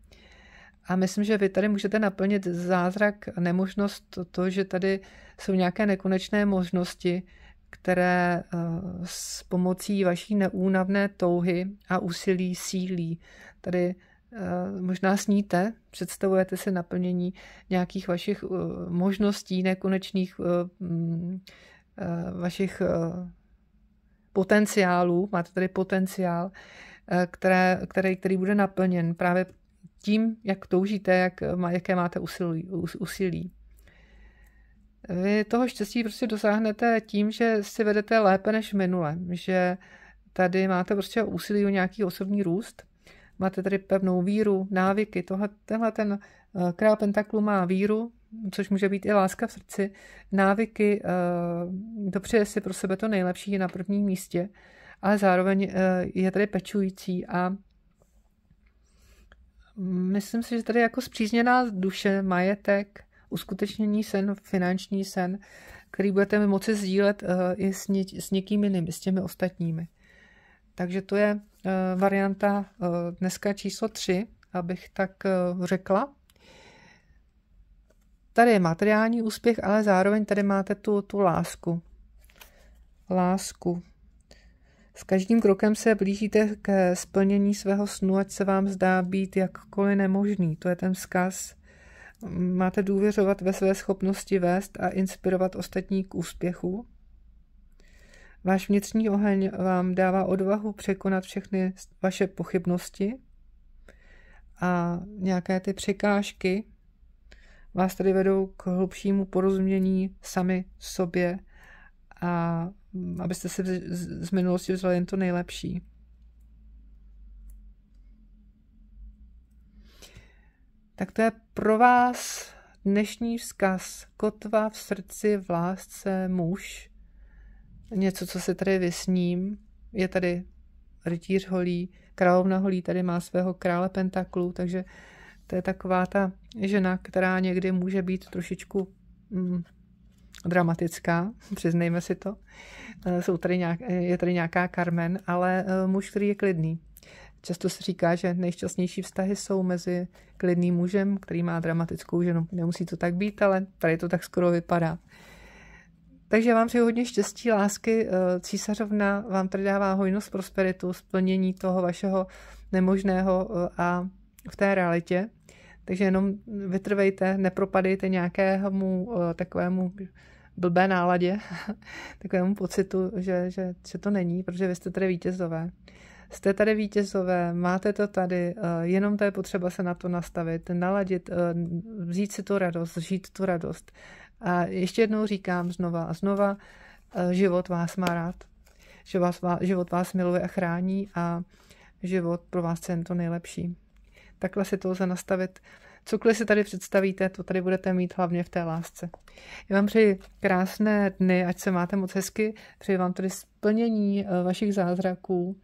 A myslím, že vy tady můžete naplnit zázrak, nemožnost to, že tady jsou nějaké nekonečné možnosti, které uh, s pomocí vaší neúnavné touhy a úsilí sílí. Tady možná sníte, představujete si naplnění nějakých vašich uh, možností, nekonečných mm, vašich potenciálů, máte tady potenciál, které, který, který bude naplněn právě tím, jak toužíte, jak, jaké máte úsilí. úsilí. Vy toho štěstí prostě dosáhnete tím, že si vedete lépe než minule, že tady máte prostě úsilí o nějaký osobní růst, máte tady pevnou víru, návyky, tohle, tenhle ten eh, král pentaklu má víru, což může být i láska v srdci, návyky, eh, dopřeje si pro sebe to nejlepší na prvním místě, ale zároveň eh, je tady pečující a myslím si, že tady jako zpřízněná duše, majetek, uskutečnění sen, finanční sen, který budete moci sdílet i s, ně, s někým jiným, s těmi ostatními. Takže to je varianta uh, dneska číslo 3, abych tak uh, řekla. Tady je materiální úspěch, ale zároveň tady máte tu, tu lásku. Lásku. S každým krokem se blížíte k splnění svého snu, ať se vám zdá být jakkoliv nemožný. To je ten vzkaz. Máte důvěřovat ve své schopnosti vést a inspirovat ostatní k úspěchu. Váš vnitřní oheň vám dává odvahu překonat všechny vaše pochybnosti a nějaké ty překážky vás tedy vedou k hlubšímu porozumění sami sobě a abyste si z minulosti vzali jen to nejlepší. Tak to je pro vás dnešní vzkaz. Kotva v srdci, v lásce, muž. Něco, co se tady vysním. Je tady rytíř holí, královna holí tady má svého krále pentaklu, takže to je taková ta žena, která někdy může být trošičku mm, dramatická, přiznejme si to. Eh, jsou tady nějak, je tady nějaká Carmen, ale eh, muž, který je klidný. Často se říká, že nejšťastnější vztahy jsou mezi klidným mužem, který má dramatickou ženu. Nemusí to tak být, ale tady to tak skoro vypadá. Takže vám přeji hodně štěstí, lásky. Eh, císařovna vám tady dává hojnost, prosperitu, splnění toho vašeho nemožného a v té realitě. Takže jenom vytrvejte, nepropadejte nějakému takovému blbé náladě, takovému pocitu, že, že, že to není, protože vy jste tady vítězové. Jste tady vítězové, máte to tady, eh, jenom to je potřeba se na to nastavit, naladit, eh, vzít si tu radost, žít tu radost. A ještě jednou říkám znova a znova, eh, život vás má rád. Že vás, život vás miluje a chrání a život pro vás je to nejlepší. Takhle si to lze nastavit Cokoliv si tady představíte, to tady budete mít hlavně v té lásce. Já vám přeji krásné dny, ať se máte moc hezky, přeji vám tady splnění eh, vašich zázraků,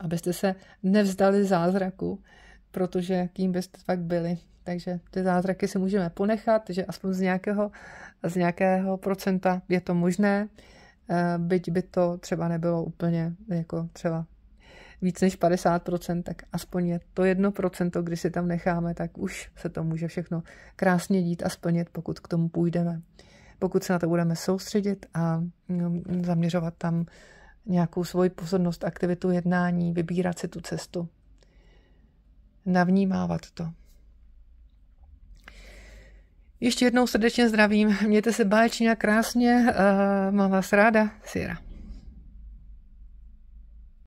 abyste se nevzdali zázraku, protože kým byste fakt byli. Takže ty zázraky si můžeme ponechat, že aspoň z nějakého, z nějakého procenta je to možné, eh, byť by to třeba nebylo úplně jako třeba víc než 50%, tak aspoň je to 1%, když si tam necháme, tak už se to může všechno krásně dít a splnit, pokud k tomu půjdeme. Pokud se na to budeme soustředit a no, zaměřovat tam nějakou svoji pozornost, aktivitu, jednání, vybírat si tu cestu, navnímávat to. Ještě jednou srdečně zdravím, mějte se báječně a krásně, uh, mám vás ráda, Sira.